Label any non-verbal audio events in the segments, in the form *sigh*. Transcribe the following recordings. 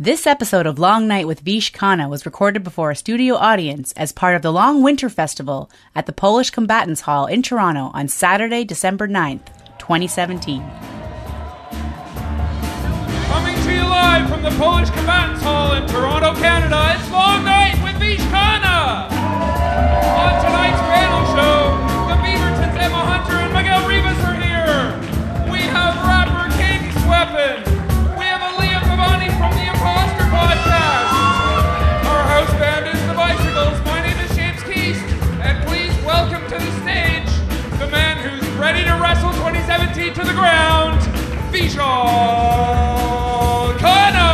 This episode of Long Night with Vish Khanna was recorded before a studio audience as part of the Long Winter Festival at the Polish Combatants Hall in Toronto on Saturday, December 9th, 2017. Coming to you live from the Polish Combatants Hall in Toronto, Canada, it's Long Night with Vish Khanna! Ground, Vishal Khanna!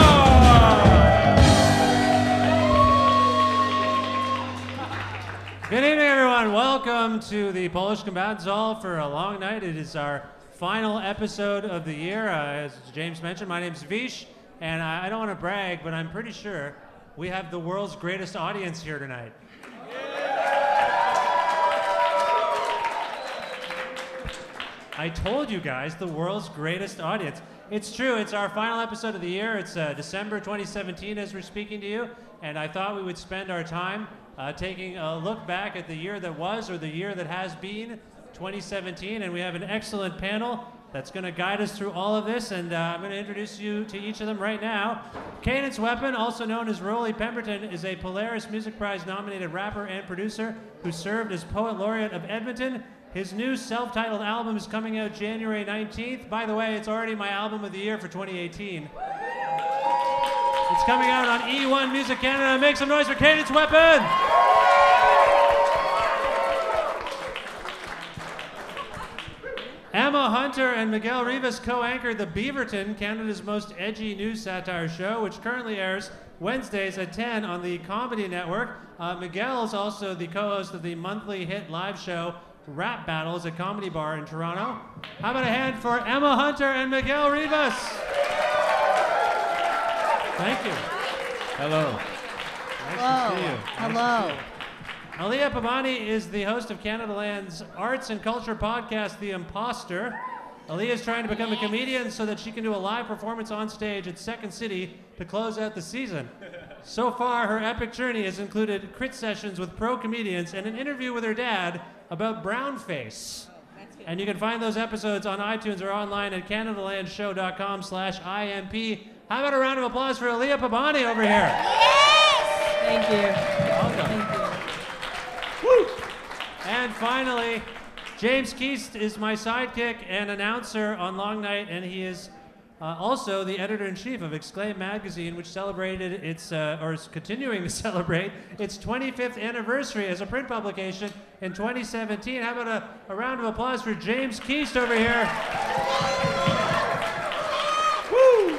Good evening, everyone. Welcome to the Polish Combatants Hall for a long night. It is our final episode of the year. Uh, as James mentioned, my name's Vish, and I, I don't want to brag, but I'm pretty sure we have the world's greatest audience here tonight. I told you guys the world's greatest audience. It's true. It's our final episode of the year. It's uh, December 2017 as we're speaking to you, and I thought we would spend our time uh, taking a look back at the year that was or the year that has been 2017. And we have an excellent panel that's going to guide us through all of this. And uh, I'm going to introduce you to each of them right now. Cadence Weapon, also known as Rollie Pemberton, is a Polaris Music Prize nominated rapper and producer who served as Poet Laureate of Edmonton. His new self titled album is coming out January 19th. By the way, it's already my album of the year for 2018. It's coming out on E1 Music Canada. Make some noise for Cadence Weapon! Emma Hunter and Miguel Rivas co-anchored the Beaverton, Canada's most edgy news satire show, which currently airs Wednesdays at 10 on the Comedy Network. Uh, Miguel is also the co-host of the monthly hit live show Rap Battlez at Comedy Bar in Toronto. How about a hand for Emma Hunter and Miguel Rivas? Thank you. Hello. Nice Hello. to see you. Hello. Aliya Pabani is the host of Canadaland's arts and culture podcast, The Imposter. Aliya is trying to become a comedian so that she can do a live performance on stage at Second City to close out the season. So far, her epic journey has included crit sessions with pro comedians and an interview with her dad about brownface. And you can find those episodes on iTunes or online at CanadaLandShow.com slash IMP. How about a round of applause for Aliya Pabani over here? Yes! Thank you. Welcome. Thank you. And finally, James Keast is my sidekick and announcer on Long Night, and he is uh, also the editor in chief of Exclaim Magazine, which celebrated its, uh, or is continuing to *laughs* celebrate its 25th anniversary as a print publication in 2017. How about a, a round of applause for James Keast over here? Woo!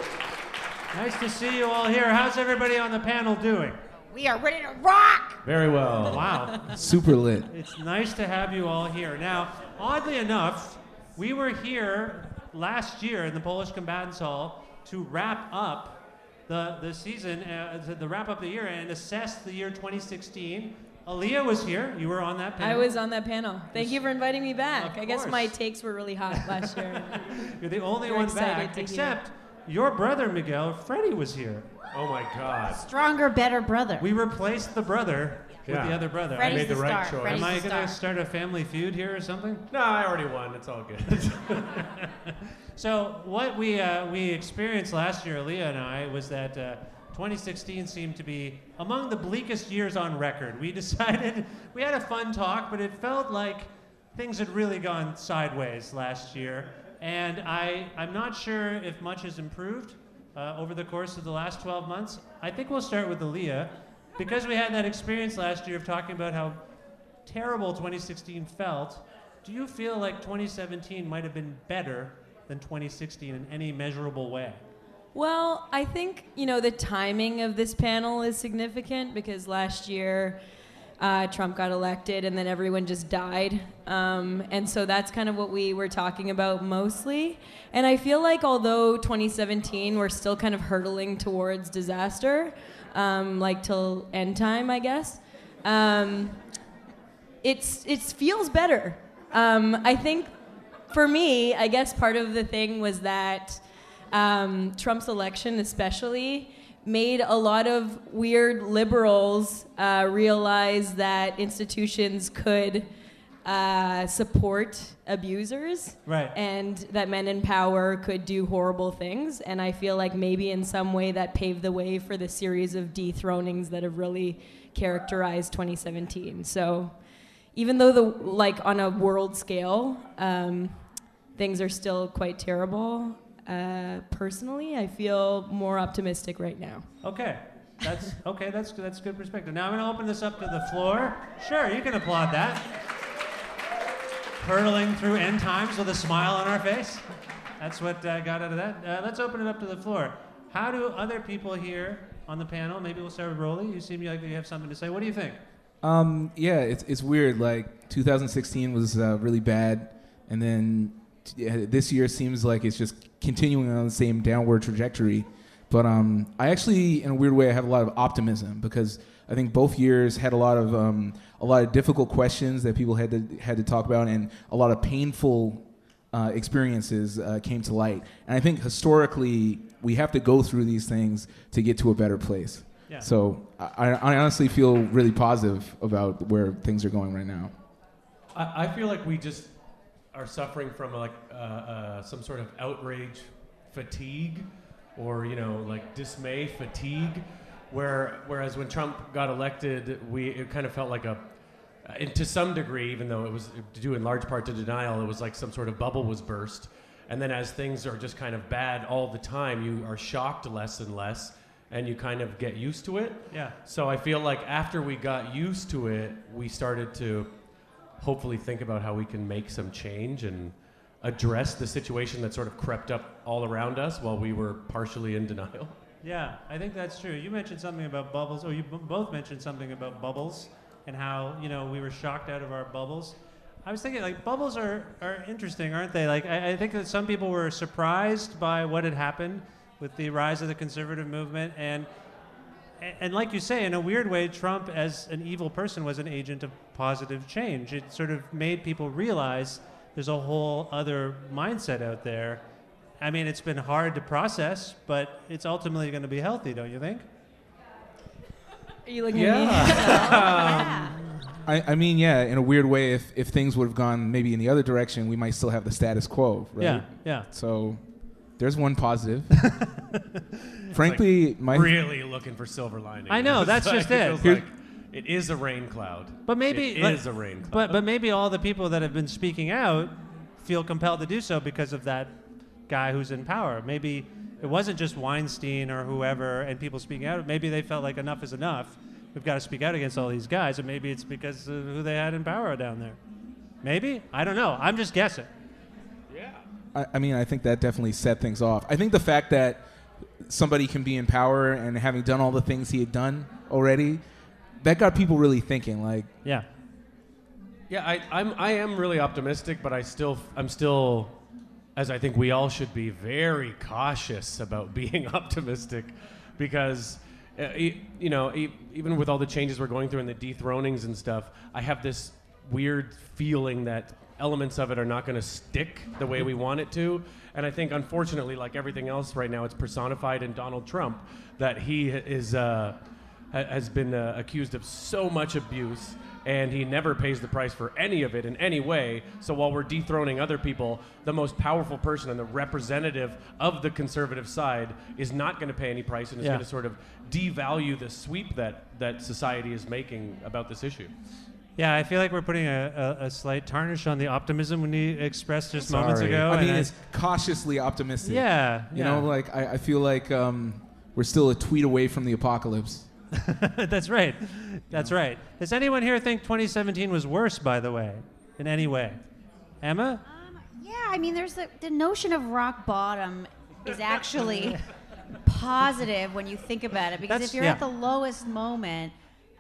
Nice to see you all here. How's everybody on the panel doing? We are ready to rock. Very well. Wow. Super lit. It's nice to have you all here. Now, oddly enough, we were here last year in the Polish Combatants Hall to wrap up the, the season, uh, the, the wrap up the year, and assess the year 2016. Aliya was here. You were on that panel. I was on that panel. Thank you for inviting me back. Of I guess my takes were really hot last year. *laughs* You're the only We're one back, to hear. except your brother Miguel, Freddie, was here. Oh my God. Stronger, better brother. We replaced the brother with Yeah. the other brother. I made the the right star. choice. Freddie's Am I going to start a family feud here or something? No, I already won. It's all good. *laughs* *laughs* So what we uh, we experienced last year, Aliya and I, was that uh, 2016 seemed to be among the bleakest years on record. We *laughs* decided we had a fun talk, but it felt like things had really gone sideways last year, and I I'm not sure if much has improved uh, over the course of the last 12 months. I think we'll start with Aliya because we had that experience last year of talking about how terrible 2016 felt. Do you feel like 2017 might have been better than 2016 in any measurable way? well, I think you know the timing of this panel is significant because last year uh, Trump got elected and then everyone just died, um, and so that's kind of what we were talking about mostly. And I feel like although 2017 we're still kind of hurtling towards disaster, um, like till end time, I guess. Um, it's it feels better. Um, I think for me, I guess part of the thing was that um, Trump's election, especially, made a lot of weird liberals uh, realize that institutions could uh, support abusers. Right. And that men in power could do horrible things. And I feel like maybe in some way that paved the way for the series of dethronings that have really characterized 2017. So even though the like on a world scale, um, things are still quite terrible. Uh, personally, I feel more optimistic right now. Okay. That's okay. That's that's good perspective. Now I'm going to open this up to the floor. Sure, you can applaud that. Hurtling through end times with a smile on our face. That's what uh, got out of that. Uh, let's open it up to the floor. How do other people here on the panel? Maybe we'll start with Rollie. You seem like you have something to say. What do you think? Um, yeah, it's it's weird. Like 2016 was uh, really bad, and then yeah, this year seems like it's just continuing on the same downward trajectory. But um, I actually, in a weird way, I have a lot of optimism because I think both years had a lot of um, a lot of difficult questions that people had to had to talk about, and a lot of painful uh, experiences uh, came to light. And I think historically, we have to go through these things to get to a better place. Yeah. So I, I honestly feel really positive about where things are going right now. I, I feel like we just are suffering from like uh, uh, some sort of outrage fatigue, or you know, like dismay fatigue. Where whereas when Trump got elected, we it kind of felt like a, and to some degree, even though it was due in large part to denial, it was like some sort of bubble was burst. And then as things are just kind of bad all the time, you are shocked less and less, and you kind of get used to it. Yeah. So I feel like after we got used to it, we started to hopefully think about how we can make some change and address the situation that sort of crept up all around us while we were partially in denial. *laughs* Yeah, I think that's true. You mentioned something about bubbles, or you b- both mentioned something about bubbles and how you know we were shocked out of our bubbles. I was thinking like bubbles are, are interesting, aren't they? Like I, I think that some people were surprised by what had happened with the rise of the conservative movement, and and, and like you say, in a weird way, Trump as an evil person was an agent of positive change. It sort of made people realize there's a whole other mindset out there. I mean, it's been hard to process, but it's ultimately going to be healthy, don't you think? Are you looking at me? *laughs* *laughs* I, I mean, yeah, in a weird way, if, if things would have gone maybe in the other direction, we might still have the status quo, right? Yeah, yeah. So there's one positive. *laughs* Frankly, my really looking for silver lining. I know, that's like- just it. feels like it is a rain cloud. But maybe it like- is a rain cloud. But but maybe all the people that have been speaking out feel compelled to do so because of that guy who's in power. Maybe it wasn't just Weinstein or whoever and people speaking out. Maybe they felt like enough is enough. We've got to speak out against all these guys, and maybe it's because of who they had in power down there. Maybe I don't know. I'm just guessing. I, I mean, I think that definitely set things off. I think the fact that somebody can be in power and having done all the things he had done already, that got people really thinking. Like, Yeah. Yeah, I, I'm I am really optimistic, but I still I'm still, as I think we all should be, very cautious about *laughs* being optimistic, because, uh, you know, even with all the changes we're going through and the dethronings and stuff, I have this weird feeling that elements of it are not going to stick the way we want it to. And I think, unfortunately, like everything else right now, it's personified in Donald Trump that he is. Uh, has been uh, accused of so much abuse and he never pays the price for any of it in any way. So while we're dethroning other people, the most powerful person and the representative of the conservative side is not going to pay any price and is Yeah. going to sort of devalue the sweep that, that society is making about this issue. Yeah, I feel like we're putting a, a, a slight tarnish on the optimism we expressed just moments Sorry. ago. I mean, and it's cautiously optimistic. yeah, You yeah. know, like I, I feel like um, we're still a tweet away from the apocalypse. *laughs* That's right. That's right. Does anyone here think 2017 was worse, by the way, in any way? Emma? Um, yeah, I mean, there's the, the notion of rock bottom is actually *laughs* positive when you think about it because That's- if you're yeah. at the lowest moment,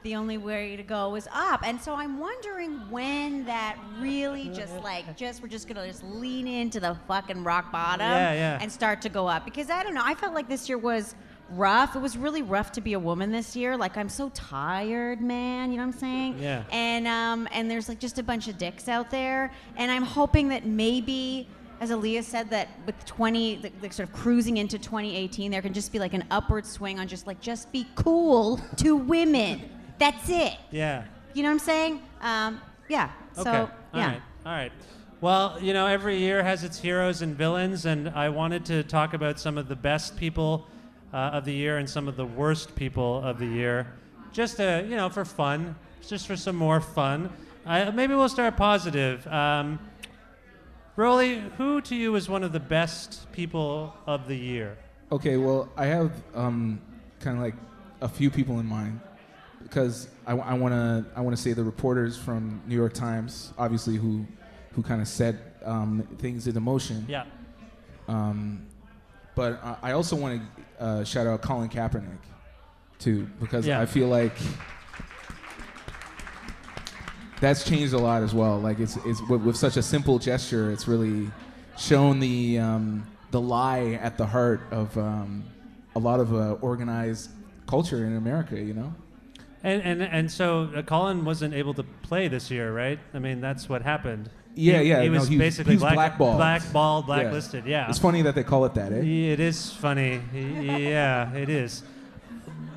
the only way to go is up. And so I'm wondering when that really just like just we're just gonna just lean into the fucking rock bottom Yeah, yeah. and start to go up because I don't know. I felt like this year was rough. It was really rough to be a woman this year. Like I'm so tired, man. You know what I'm saying? Yeah. And um and there's like just a bunch of dicks out there, and I'm hoping that maybe as Aliya said, that with 20, like, like sort of cruising into 2018, there can just be like an upward swing on just like just be cool to women. That's it. Yeah. You know what I'm saying? Um, yeah. So Okay. All yeah. right. All right. Well, you know, every year has its heroes and villains, and I wanted to talk about some of the best people uh, of the year and some of the worst people of the year, just to, you know, for fun, just for some more fun. Uh, maybe we'll start positive. Um, Rollie, who to you is one of the best people of the year? Okay, well, I have um, kind of like a few people in mind because I, want to I want to say the reporters from New York Times, obviously who who kind of set um, things into motion. Yeah. Um, but I, I also want to uh, shout out Colin Kaepernick too because Yeah. I feel like that's changed a lot as well. Like it's it's with, with such a simple gesture, it's really shown the um, the lie at the heart of um, a lot of uh, organized culture in America. You know. And, and, and so uh, Colin wasn't able to play this year, right? I mean, that's what happened. Yeah, He- yeah, He no, was he was- basically he was black, blackballed. blackballed, blacklisted. Yeah. It's funny that they call it that, eh? It is funny. yeah, it is.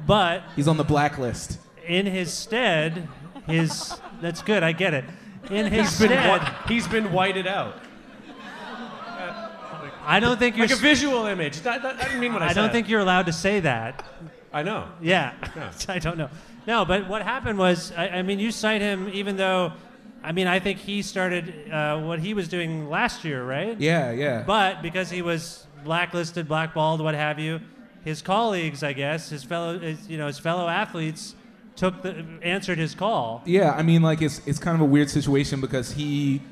But He's on the blacklist. in his stead, his that's good. I get it. In his He's been, stead, he's been whited out. I don't think you're. Like a s- visual image. That, that, I didn't mean what I, I said. don't think you're allowed to say that. I know. Yeah, Yeah. *laughs* I don't know. No, but what happened was, I, I mean, you cite him even though, I mean, I think he started uh, what he was doing last year, right? Yeah, yeah. But because he was blacklisted, blackballed, what have you, his colleagues, I guess, his fellow, his, you know, his fellow athletes took the answered his call. Yeah, I mean, like it's it's kind of a weird situation because he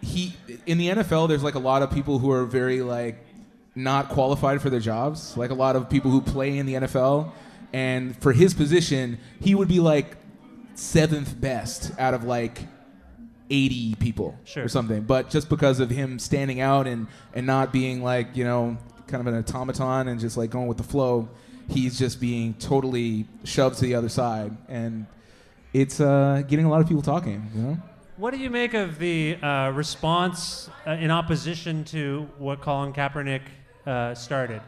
he in the NFL, there's like a lot of people who are very like not qualified for their jobs. Like a lot of people who play in the NFL, and for his position, he would be like seventh best out of like 80 people Sure. or something. But just because of him standing out and and not being like you know kind of an automaton and just like going with the flow, he's just being totally shoved to the other side and it's uh, getting a lot of people talking. You know. What do you make of the uh, response uh, in opposition to what Colin Kaepernick uh, started?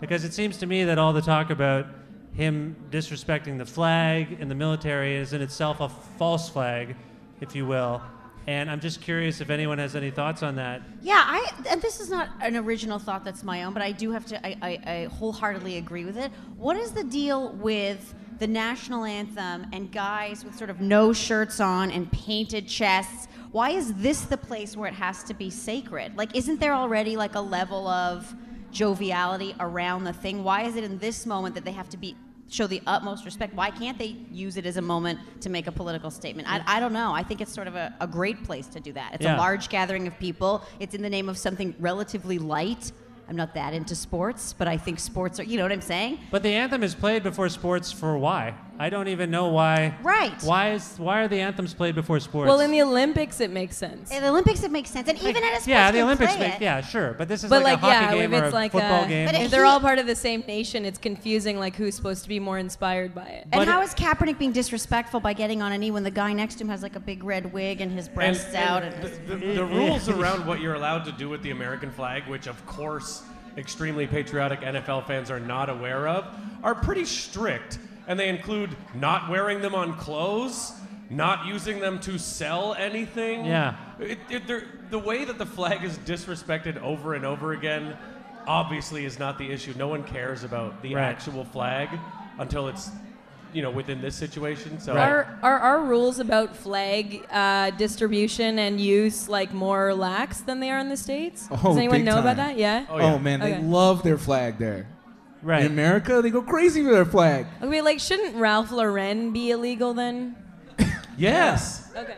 Because it seems to me that all the talk about him disrespecting the flag and the military is in itself a false flag, if you will. And I'm just curious if anyone has any thoughts on that. Yeah, I and this is not an original thought that's my own, but I do have to. I, I, I wholeheartedly agree with it. What is the deal with the national anthem and guys with sort of no shirts on and painted chests? Why is this the place where it has to be sacred? Like, isn't there already like a level of joviality around the thing? Why is it in this moment that they have to be show the utmost respect? Why can't they use it as a moment to make a political statement? I, I don't know. I think it's sort of a, a great place to do that. It's Yeah. a large gathering of people. It's in the name of something relatively light. I'm not that into sports, but I think sports are, you know what I'm saying? But the anthem is played before sports for why? I don't even know why. Right. Why is why are the anthems played before sports? Well, in the Olympics, it makes sense. In the Olympics, it makes sense. And even at a sports yeah, the Olympics play make it. yeah, sure. But this is But like, like, a hockey yeah, game if or it's a like football a, game. But if they're all part of the same nation, it's confusing. Like who's supposed to be more inspired by it? And But how it- is Kaepernick being disrespectful by getting on a knee when the guy next to him has like a big red wig and his And, breasts out? And the, the, the *laughs* rules around what you're allowed to do with the American flag, which of course extremely patriotic NFL fans are not aware of, are pretty strict. And they include not wearing them on clothes, not using them to sell anything. Yeah. It, it, the way that the flag is disrespected over and over again obviously is not the issue. No one cares about the Right. actual flag until it's, you know, within this situation. So Are, are our rules about flag uh, distribution and use like more lax than they are in the states? Oh, Does anyone big know about that? Yeah. Oh, Oh, yeah. man, they love their flag there. Right. In America, they go crazy for their flag. Okay, like shouldn't Ralph Lauren be illegal then? *laughs* yes. Okay.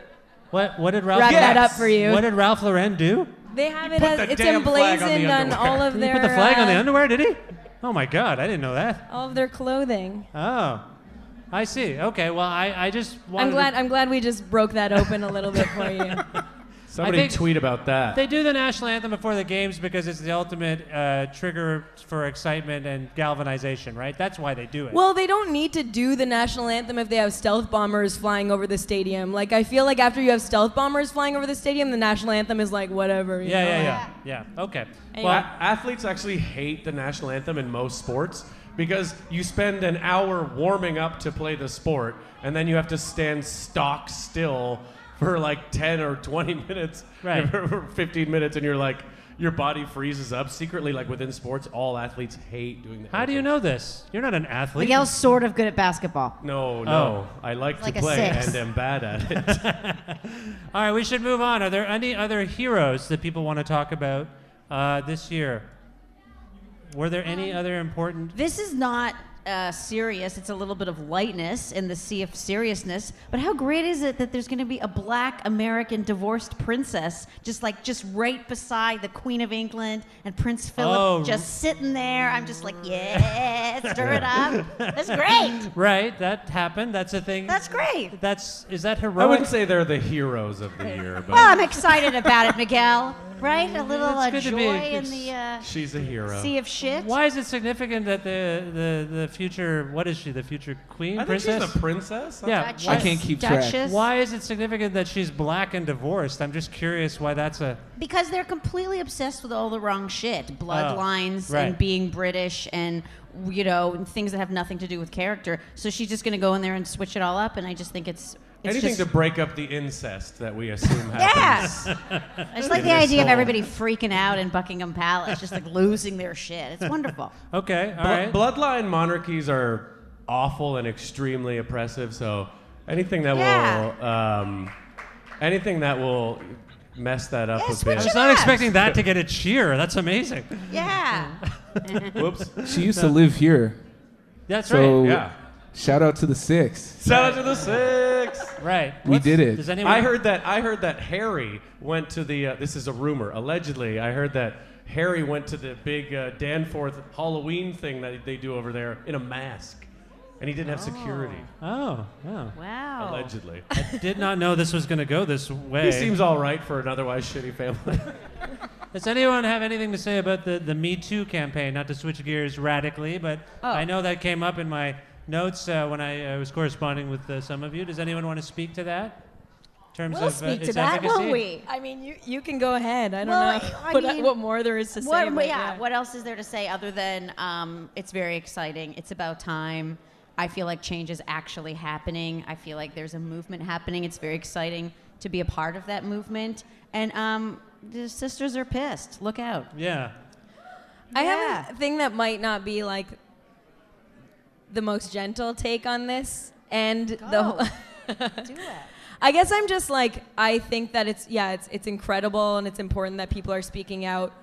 What what did Ralph Wrap that Yes. up for you. What did Ralph Lauren do? They have it as it's damn flag on the emblazoned on, underwear. all of Did he put the flag on the uh, underwear? Did he? Oh my God, I didn't know that. all of their clothing. Oh, I see. Okay, well I, I just wanted I'm glad To, I'm glad we just broke that open a little bit for you. *laughs* Somebody think tweet about that. They do the national anthem before the games because it's the ultimate uh, trigger for excitement and galvanization, right? That's why they do it. Well, they don't need to do the national anthem if they have stealth bombers flying over the stadium. Like I feel like after you have stealth bombers flying over the stadium, the national anthem is like whatever. you yeah, know? yeah, yeah, yeah. Okay. Anyway. Well, a- athletes actually hate the national anthem in most sports because you spend an hour warming up to play the sport, and then you have to stand stock still for like 10 or 20 minutes, Right. *laughs* or 15 minutes, and you're like, your body freezes up. Secretly, like within sports, all athletes hate doing that. How do you know this? You're not an athlete. Miguel's sort of good at basketball. No, no. I like Like to a play and am bad at it. *laughs* All right, we should move on. Are there any other heroes that people want to talk about uh, this year? Were there any other important? This is not uh, serious. It's a little bit of lightness in the sea of seriousness. But how great is it that there's going to be a black American divorced princess, just like just right beside the Queen of England and Prince Philip, Oh. just sitting there? I'm just like, yeah, *laughs* stir it up. That's great. *laughs* Right, that happened. That's a thing. That's great. That's is that heroic? I wouldn't say they're the heroes of the year, but Well, I'm excited about it, Miguel. Right? A little uh, It's good to joy be- in the uh, she's a hero. sea of shit. Why is it significant that the the the future? What is she? The future queen, I think princess? she's a princess. yeah. Duchess, Why, I can't keep track. Duchess. why is it significant that she's black and divorced? I'm just curious why that's a. Because they're completely obsessed with all the wrong shit. Oh, Bloodlines Oh, right. and being British and, you know, things that have nothing to do with character. So she's just going to go in there and switch it all up, and I just think it's. It's Anything just, to break up the incest that we assume *laughs* Yeah! happens. *laughs* I just like the this idea of everybody freaking out in Buckingham Palace, just like losing their shit. It's wonderful. *laughs* Okay, all Blo- right. Bloodline monarchies are awful and extremely oppressive. So anything that Yeah. will, um, anything that will mess that up Yeah, would switch I be. was not up. expecting that to get a cheer. That's amazing. Yeah. Whoops. She used to live here. That's So right. Yeah. Shout out to the six. Shout out to the six. Right. We did it. Does anyone? I heard that. I heard that Harry went to the. Uh, this is a rumor. Allegedly, I heard that Harry went to the big uh, Danforth Halloween thing that they do over there in a mask, and he didn't have security. Oh, wow. Wow. Allegedly. I did not know this was going to go this way. He seems all right for an otherwise shitty family. *laughs* Does anyone have anything to say about the, the Me Too campaign? Not to switch gears radically, but Oh. I know that came up in my notes uh, when I uh, was corresponding with uh, some of you. Does anyone want to speak to that? In terms We'll of uh, speak to that, efficacy? won't we? I mean, you you can go ahead. I don't Well, know I *laughs* what, mean, what more there is to say. What, but yeah, what else is there to say other than um, it's very exciting? It's about time. I feel like change is actually happening. I feel like there's a movement happening. It's very exciting to be a part of that movement. And um, the sisters are pissed. Look out. Yeah. I Yeah. have a thing that might not be like the most gentle take on this, and the. whole- *laughs* Do it. *laughs* I guess I'm just like I think that it's yeah it's it's incredible and it's important that people are speaking out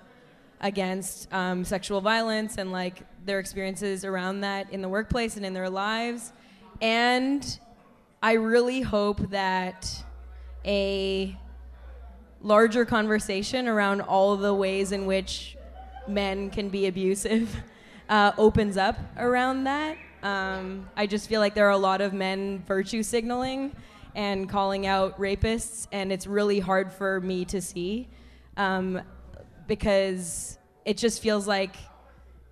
against um, sexual violence and like their experiences around that in the workplace and in their lives, and I really hope that a larger conversation around all the ways in which men can be abusive *laughs* uh, opens up around that. Um, I just feel like there are a lot of men virtue signaling and calling out rapists, and it's really hard for me to see um, because it just feels like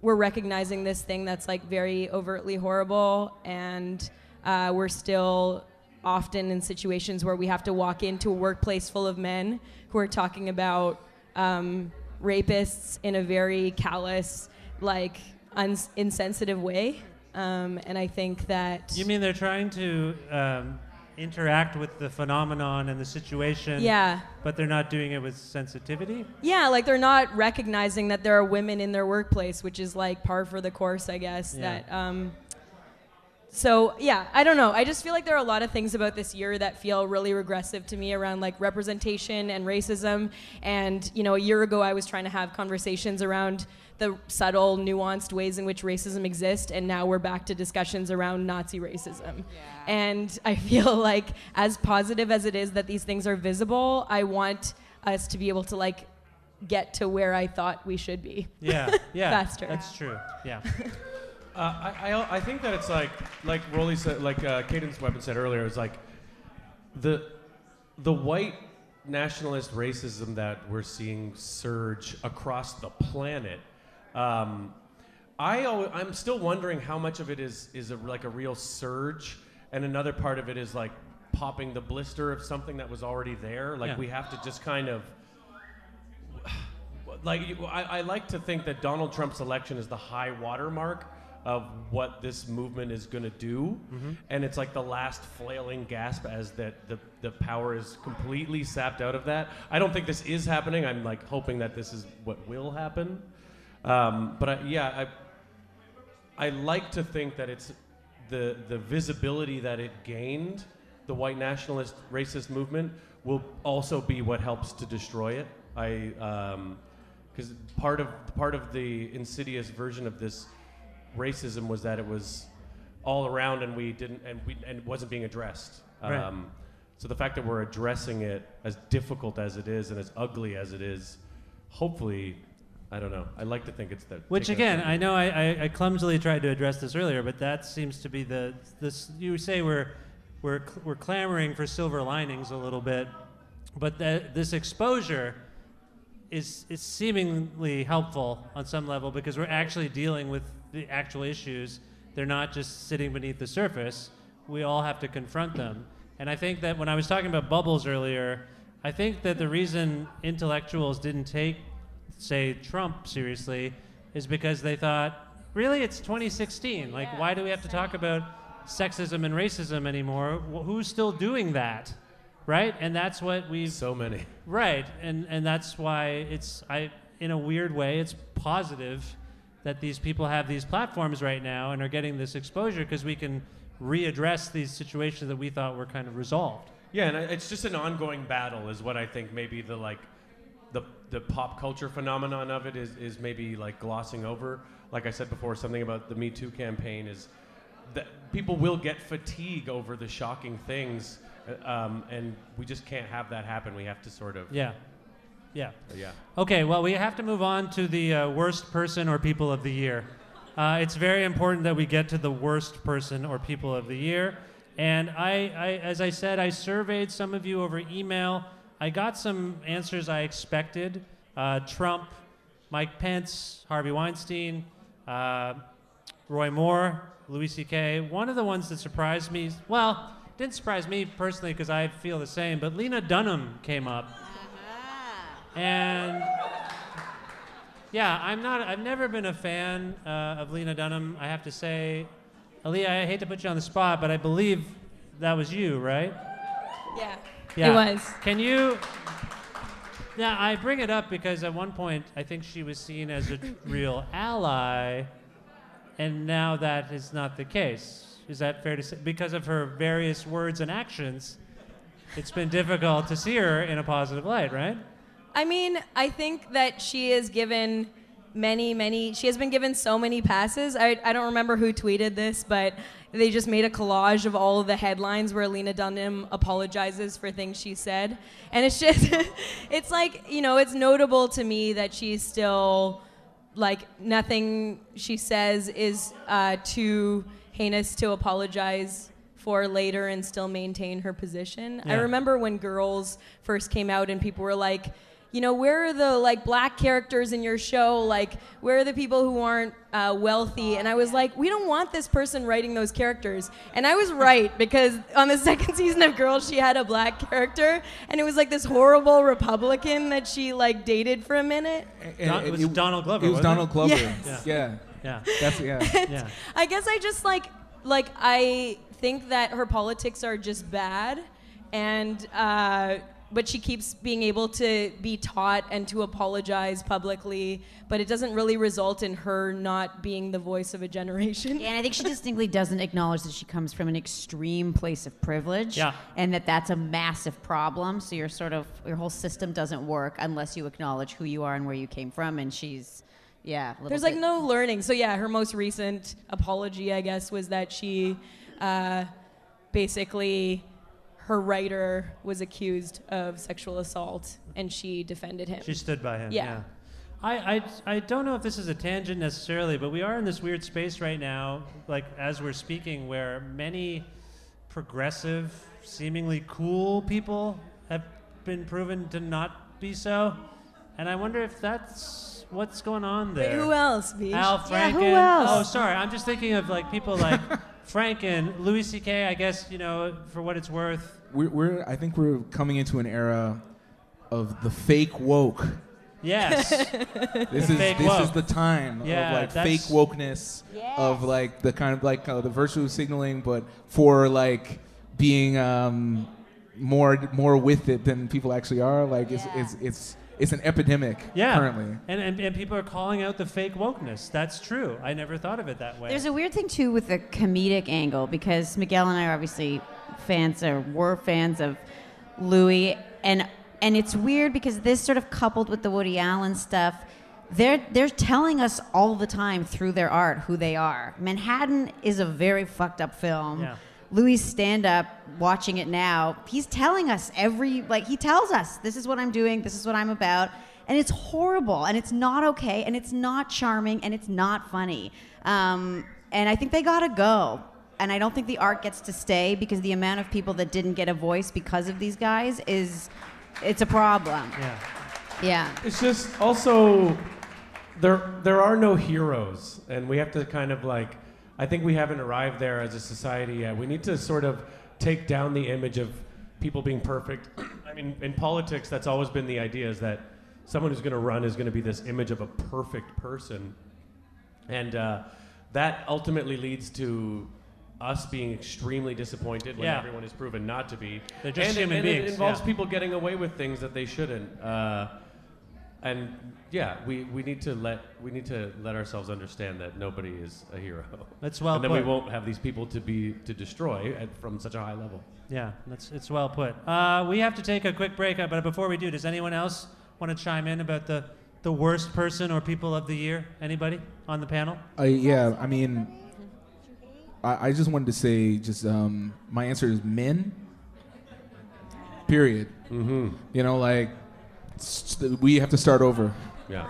we're recognizing this thing that's like very overtly horrible, and uh, we're still often in situations where we have to walk into a workplace full of men who are talking about um, rapists in a very callous, like uns- insensitive way. Um, and I think that You mean they're trying to um, interact with the phenomenon and the situation, yeah, but they're not doing it with sensitivity? yeah, like they're not recognizing that there are women in their workplace, which is like par for the course, I guess. Yeah. That um, so yeah, I don't know. I just feel like there are a lot of things about this year that feel really regressive to me around like representation and racism. And you know, a year ago I was trying to have conversations around the subtle, nuanced ways in which racism exists, and now we're back to discussions around Nazi racism. And I *laughs* feel like as positive as it is that these things are visible, I want us to be able to like get to where I thought we should be. Yeah, *laughs* yeah. Faster. That's true. Yeah. *laughs* Uh, I, I, I think that it's like like Rollie said, like uh, Cadence Weapon said earlier, it's like the the white nationalist racism that we're seeing surge across the planet, um, I al- I'm still wondering how much of it is is a, like a real surge, and another part of it is like popping the blister of something that was already there. Like Yeah. we have to just kind of *sighs* like you- I, I like to think that Donald Trump's election is the high watermark of what this movement is going to do, and it's like the last flailing gasp as that the the power is completely sapped out of that. I don't think this is happening. I'm like hoping that this is what will happen, um, but I, yeah, I I like to think that it's the the visibility that it gained, the white nationalist racist movement, will also be what helps to destroy it. I because part of part of the insidious version of this racism was that it was all around and we didn't and we and it wasn't being addressed. Right. Um, so the fact that we're addressing it as difficult as it is and as ugly as it is, hopefully, I don't know. I like to think it's the Which again. I know I, I, I clumsily tried to address this earlier, but that seems to be the this. You say we're we're we're clamoring for silver linings a little bit, but that this exposure is is seemingly helpful on some level because we're actually dealing with the actual issues. They're not just sitting beneath the surface. We all have to confront them. And I think that when I was talking about bubbles earlier, I think that the reason intellectuals didn't take, say, Trump seriously is because they thought, really, it's 2016. Like, why do we have to talk about sexism and racism anymore? Wh- Who's still doing that? Right? And that's what we've so many. Right, and and that's why it's I in a weird way it's positive that these people have these platforms right now and are getting this exposure because we can readdress these situations that we thought were kind of resolved. Yeah, and it's just an ongoing battle, is what I think. Maybe the like, the the pop culture phenomenon of it is is maybe like glossing over. Like I said before, something about the Me Too campaign is that people will get fatigue over the shocking things, uh, um, and we just can't have that happen. We have to sort of Yeah, yeah. yeah. Okay, well, we have to move on to the uh, worst person or people of the year. Uh, it's very important that we get to the worst person or people of the year. And I, I, as I said, I surveyed some of you over email. I got some answers I expected uh, Trump, Mike Pence, Harvey Weinstein, uh, Roy Moore, Louis C.K. One of the ones that surprised me, well, didn't surprise me personally because I feel the same, but Lena Dunham came up. And yeah, I'm not. I've never been a fan uh, of Lena Dunham. I have to say, Aliya, I hate to put you on the spot, but I believe that was you, right? Yeah. Yeah. It was. Can you? Yeah, I bring it up because at one point I think she was seen as a *clears throat* real ally, and now that is not the case. Is that fair to say? Because of her various words and actions, it's been difficult to see her in a positive light, right? I mean, I think that she is given many, many, she has been given so many passes. I, I don't remember who tweeted this, but they just made a collage of all of the headlines where Lena Dunham apologizes for things she said. And it's just, *laughs* it's like, you know, it's notable to me that she's still, like, nothing she says is uh, too heinous to apologize for later and still maintain her position. I remember when girls first came out and people were like, you know, where are the like black characters in your show? Like, where are the people who aren't uh, wealthy? And I was like, we don't want this person writing those characters. And I was right because on the *laughs* second season of Girls, she had a black character, and it was like this horrible Republican that she like dated for a minute. And- Don- it and was Donald Glover, It was wasn't it? Donald Glover. Yes. Yeah. Yeah. That's yeah. *laughs* Yeah. I guess I just like like I think that her politics are just bad, and uh, but she keeps being able to be taught and to apologize publicly, but it doesn't really result in her not being the voice of a generation. Yeah, and I think she distinctly doesn't acknowledge that she comes from an extreme place of privilege, Yeah. and that that's a massive problem. So your sort of your whole system doesn't work unless you acknowledge who you are and where you came from. And she's, yeah, a little There's like no learning. So yeah, her most recent apology, I guess, was that she uh, basically her writer was accused of sexual assault, and she defended him. She stood by him. Yeah. Yeah. I, I, I don't know if this is a tangent necessarily, but we are in this weird space right now, like as we're speaking, where many progressive, seemingly cool people have been proven to not be so. And I wonder if that's what's going on Wait, there. who else, Beach? Al Yeah, Franken. who else? Oh, sorry. I'm just thinking of like people like *laughs* Franken, Louis C.K. I guess you know for what it's worth. We're, we're I think we're coming into an era of the fake woke. Yes. *laughs* This is Fake this is the time Yeah, of like fake that's- wokeness of like the kind of like uh, the virtual signaling, but for like being um, more more with it than people actually are. Like it's it's it's it's an epidemic yeah. currently. And, and and people are calling out the fake wokeness. That's true. I never thought of it that way. There's a weird thing too with the comedic angle because Miguel and I are obviously fans or were fans of Louis, and and it's weird because this sort of coupled with the Woody Allen stuff, they're they're telling us all the time through their art who they are. Manhattan is a very fucked up film. Yeah. Louis stand up watching it now he's telling us every like he tells us this is what i'm doing this is what i'm about and it's horrible and it's not okay and it's not charming and it's not funny um, and i think they gotta go and i don't think the art gets to stay because the amount of people that didn't get a voice because of these guys is it's a problem yeah. yeah It's just also there there are no heroes, and we have to kind of like I think we haven't arrived there as a society yet. We need to sort of take down the image of people being perfect. I mean, in politics, that's always been the idea: is that someone who's going to run is going to be this image of a perfect person, and uh, that ultimately leads to us being extremely disappointed when Yeah. everyone is proven not to be. They're just and, it- human and it beings, involves yeah. people getting away with things that they shouldn't. Uh, and yeah, we, we need to let we need to let ourselves understand that nobody is a hero. That's well and then put. we won't have these people to be to destroy at, from such a high level. Yeah, that's it's well put. Uh, we have to take a quick break, uh, but before we do, does anyone else want to chime in about the the worst person or people of the year? Anybody on the panel? I yeah, I mean, I, I just wanted to say, just um, my answer is men. Period. Mm-hmm. You know, like s- we have to start over. Yeah.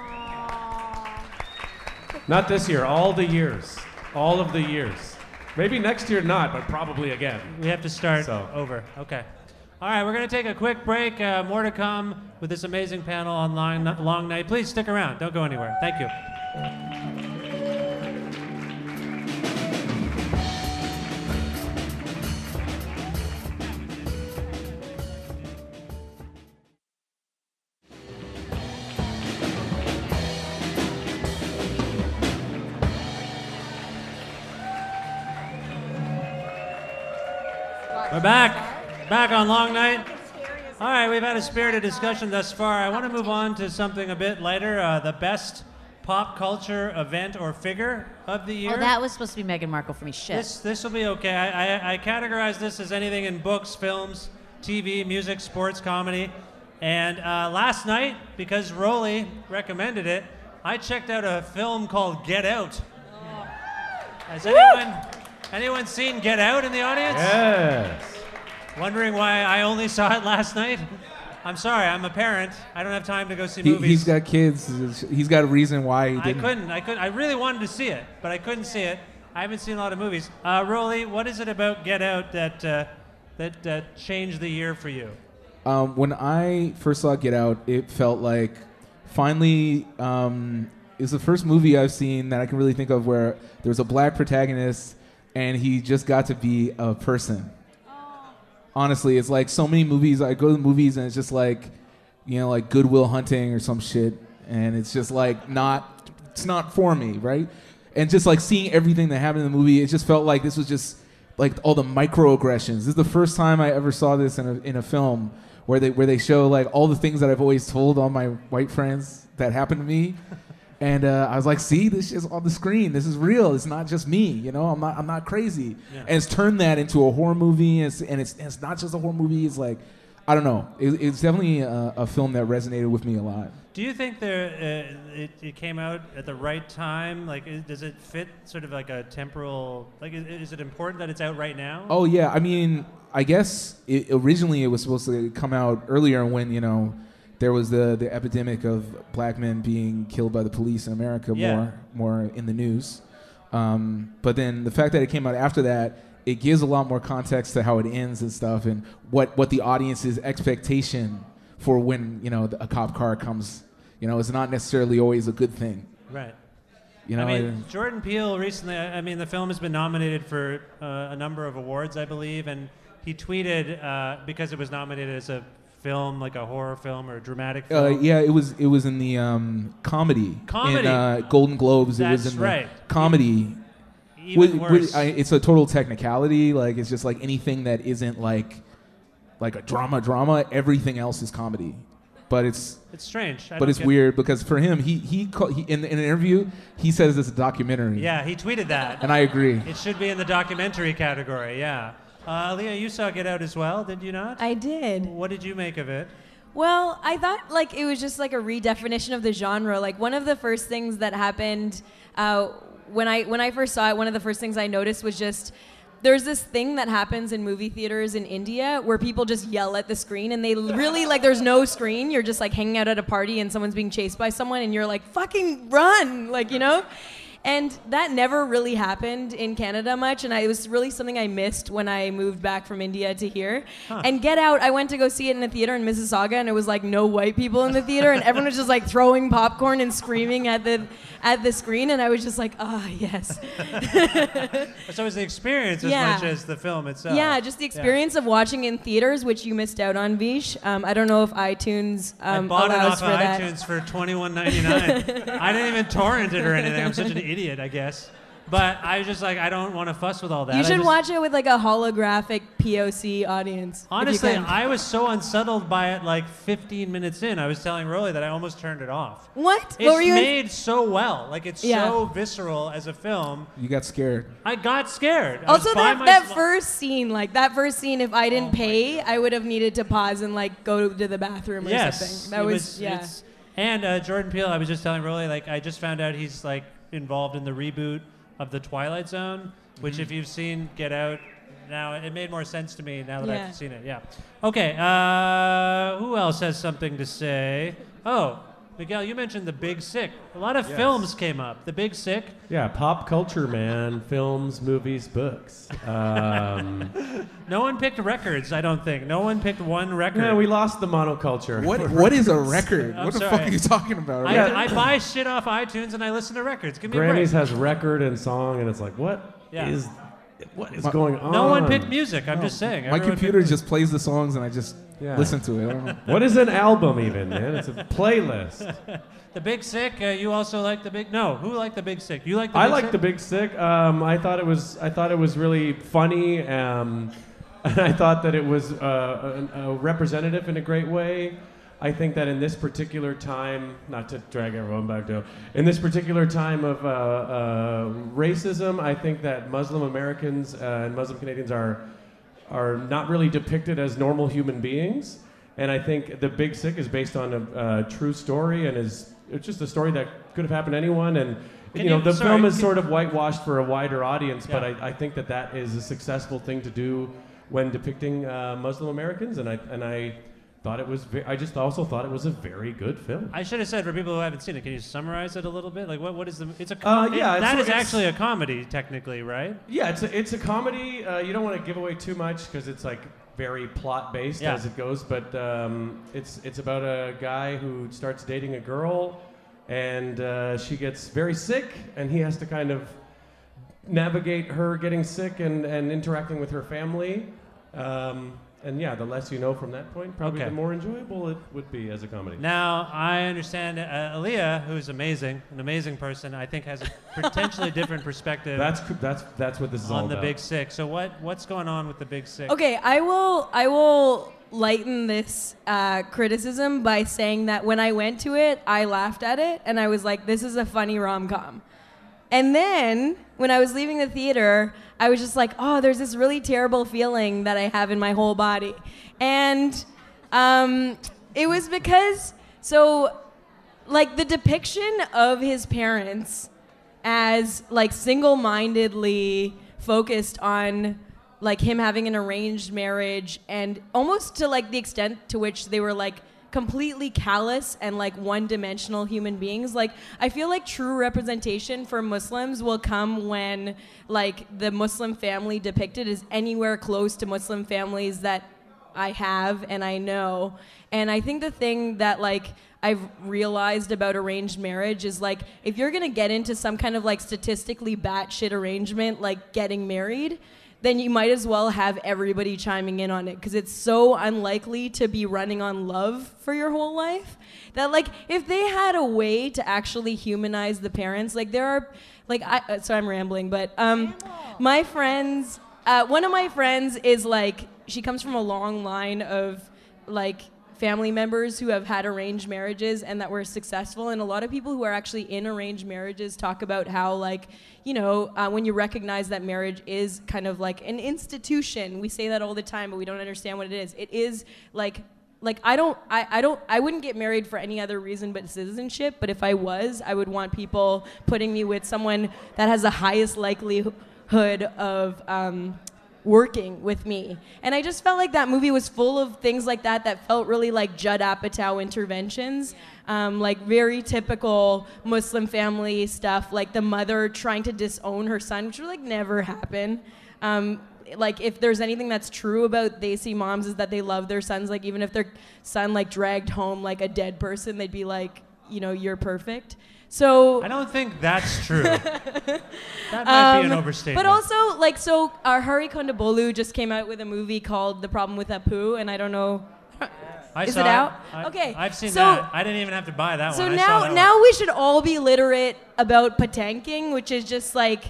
Not this year. All the years. All of the years. Maybe next year not, but probably again. We have to start So. over. Okay. All right, we're going to take a quick break. Uh, more to come with this amazing panel on Long, Long Night. Please stick around. Don't go anywhere. Thank you. We're back. Back on Long Night. All right, we've had a spirited discussion thus far. I want to move on to something a bit lighter uh, the best pop culture event or figure of the year. oh that was supposed to be Meghan Markle for me shit This this will be okay. I, I, I categorize this as anything in books, films, TV, music, sports, comedy. And uh, last night, because Rollie recommended it, I checked out a film called Get Out. Has anyone anyone seen Get Out in the audience? Yes. Wondering why I only saw it last night? I'm sorry, I'm a parent. I don't have time to go see He, movies. he's got kids. He's got a reason why he I didn't. couldn't. I couldn't. I really wanted to see it, but I couldn't see it. I haven't seen a lot of movies. Uh, Rollie, what is it about Get Out that uh, that uh, changed the year for you? Um, when I first saw Get Out, it felt like finally um, it's the first movie I've seen that I can really think of where there was a black protagonist and he just got to be a person. Honestly, it's like so many movies. I go to the movies and it's just like, you know, like Good Will Hunting or some shit, and it's just like not, it's not for me, right? And just like seeing everything that happened in the movie, it just felt like this was just like all the microaggressions. This is the first time I ever saw this in a in a film where they where they show like all the things that I've always told all my white friends that happened to me. And uh, I was like, "See, this is on the screen. This is real. It's not just me. You know, I'm not. I'm not crazy." Yeah. And it's turned that into a horror movie, and it's and it's, and it's not just a horror movie. It's like, I don't know. It, it's definitely a, a film that resonated with me a lot. Do you think there uh, it, it came out at the right time? Like, is, does it fit sort of like a temporal? Like, is, is it important that it's out right now? Oh yeah, I mean, I guess it, originally it was supposed to come out earlier when you know there was the the epidemic of black men being killed by the police in America Yeah. more more in the news. Um, but then the fact that it came out after that, it gives a lot more context to how it ends and stuff, and what what the audience's expectation for when you know a cop car comes. You know, it's not necessarily always a good thing. Right. You know, I mean, Jordan Peele recently. I I mean, the film has been nominated for uh, a number of awards, I believe, and he tweeted uh, because it was nominated as a film, like a horror film or a dramatic Uh, film. yeah, it was it was in the um, comedy, Comedy. in uh, Golden Globes. it was That's in the right. comedy. Even Wi- worse. wi- I, it's a total technicality. Like it's just like anything that isn't like like a drama drama. Everything else is comedy, but it's it's strange. I but it's weird because for him he he, call, he in, in an interview he says it's a documentary. Yeah, he tweeted that. and I agree. It should be in the documentary category. Yeah. Uh, Leah, you saw Get Out as well, did you not? I did. What did you make of it? Well, I thought like it was just like a redefinition of the genre. Like one of the first things that happened uh, when I when I first saw it, one of the first things I noticed was just there's this thing that happens in movie theaters in India where people just yell at the screen and they really like there's no screen. You're just like hanging out at a party and someone's being chased by someone and you're like fucking run, like you know. And that never really happened in Canada much, and I, it was really something I missed when I moved back from India to here. And Get Out, I went to go see it in a theater in Mississauga, and it was like no white people in the theater, and everyone was just like throwing popcorn and screaming at the at the screen, and I was just like, ah, yes, *laughs* So it was the experience as Yeah. much as the film itself. yeah, just the experience of watching in theaters, which you missed out on, Vish. Um, I don't know if iTunes um, I bought it off for of iTunes for twenty one ninety nine. *laughs* I didn't even torrent it or anything. I'm such an idiot, *laughs* I guess. But I was just like, I don't want to fuss with all that. You should just- watch it with like a holographic POC audience. Honestly. I was so unsettled by it. Like 15 minutes in, I was telling Rollie that I almost turned it off. what? It's what were you? made so well. Like it's Yeah. so visceral as a film. You got scared. I got scared. I Also, by that, my- that first scene, like that first scene, if I Oh didn't pay, I would have needed to pause and like go to the bathroom or yes, something. That it was, yeah. and uh, Jordan Peele, I was just telling Rollie, like I just found out he's like involved in the reboot of the Twilight Zone, which Mm-hmm. if you've seen Get Out, now it made more sense to me now that Yeah. I've seen it. Yeah. Okay. Uh, who else has something to say? Oh. Miguel, you mentioned The Big Sick. A lot of Yes. films came up. The Big Sick. Yeah, pop culture, man. Films, movies, books. Um, *laughs* No one picked records, I don't think. No one picked one record. yeah, we lost the monoculture. What what is a record? *laughs* I'm what the fuck are you talking about? I, I buy shit off iTunes and I listen to records. Give me a Granny's break. has record and song, and it's like, what is, Yeah. what is My- going on? No one picked music. I'm just saying. My Everyone computer just plays the songs and I just Yeah. listen to it. I don't know. What is an album even, man? It's a playlist. *laughs* The Big Sick. Uh, you also like the Big? No, who liked the Big Sick? You like the I like Sick? the Big Sick. Um, I thought it was I thought it was really funny. Um, and *laughs* I thought that it was uh, a, a representative in a great way. I think that in this particular time, not to drag everyone back to, in this particular time of uh, uh, racism, I think that Muslim Americans uh, and Muslim Canadians are are not really depicted as normal human beings. And I think the Big Sick is based on a, a true story and is it's just a story that could have happened to anyone. And Can you know, the sorry, film is sort of whitewashed for a wider audience, but I, I think that that is a successful thing to do when depicting uh, Muslim Americans. And I and I thought it was. Ve- I just also thought it was a very good film. I should have said for people who haven't seen it. Can you summarize it a little bit? Like what? What is the? It's a. Uh, Com- yeah, it- that is actually a comedy, technically, right? Yeah, it's a, it's a comedy. Uh, you don't want to give away too much because it's like very plot based Yeah. as it goes. But um, it's it's about a guy who starts dating a girl, and uh, she gets very sick, and he has to kind of navigate her getting sick and, and interacting with her family. Um, and yeah, the less you know from that point, probably Okay. the more enjoyable it would be as a comedy. Now I understand uh, Aliya, who's amazing, an amazing person. I think has a potentially different perspective That's that's that's what this is all on the. Big Sick. So what? What's going on with the Big Sick? Okay, I will. I will lighten this uh, criticism by saying that when I went to it, I laughed at it and I was like, "This is a funny rom com." And then when I was leaving the theater, I was just like, "Oh, there's this really terrible feeling that I have in my whole body," and um, it was because so like the depiction of his parents as like single-mindedly focused on like him having an arranged marriage and almost to like the extent to which they were like completely callous and like one-dimensional human beings like i feel like true representation for muslims will come when like the muslim family depicted is anywhere close to muslim families that I have and I know. And I think the thing that like I've realized about arranged marriage is like if you're gonna get into some kind of like statistically batshit arrangement, like getting married, then you might as well have everybody chiming in on it because it's so unlikely to be running on love for your whole life that like if they had a way to actually humanize the parents like there are like I uh, so I'm rambling but um my friends uh, one of my friends is like she comes from a long line of like family members who have had arranged marriages and that were successful. And a lot of people who are actually in arranged marriages talk about how like you know uh, when you recognize that marriage is kind of like an institution we say that all the time but we don't understand what it is. It is like like I don't I, I don't I wouldn't get married for any other reason but citizenship but if I was I would want people putting me with someone that has the highest likelihood of um, working with me. And I just felt like that movie was full of things like that that felt really like Judd Apatow interventions. Um, like very typical Muslim family stuff, like the mother trying to disown her son, which would like never happen. Um, like if there's anything that's true about desi moms is that they love their sons. Like even if their son like dragged home like a dead person, they'd be like, you know, you're perfect. So I don't think that's *laughs* true. that might be an um, overstatement. But also, like, so our Hari Kondabolu just came out with a movie called The Problem with Apu, and I don't know. I is it out? I, Okay, I've seen so- that. I didn't even have to buy that So one. So now, now one. we should all be literate about patanking, which is just like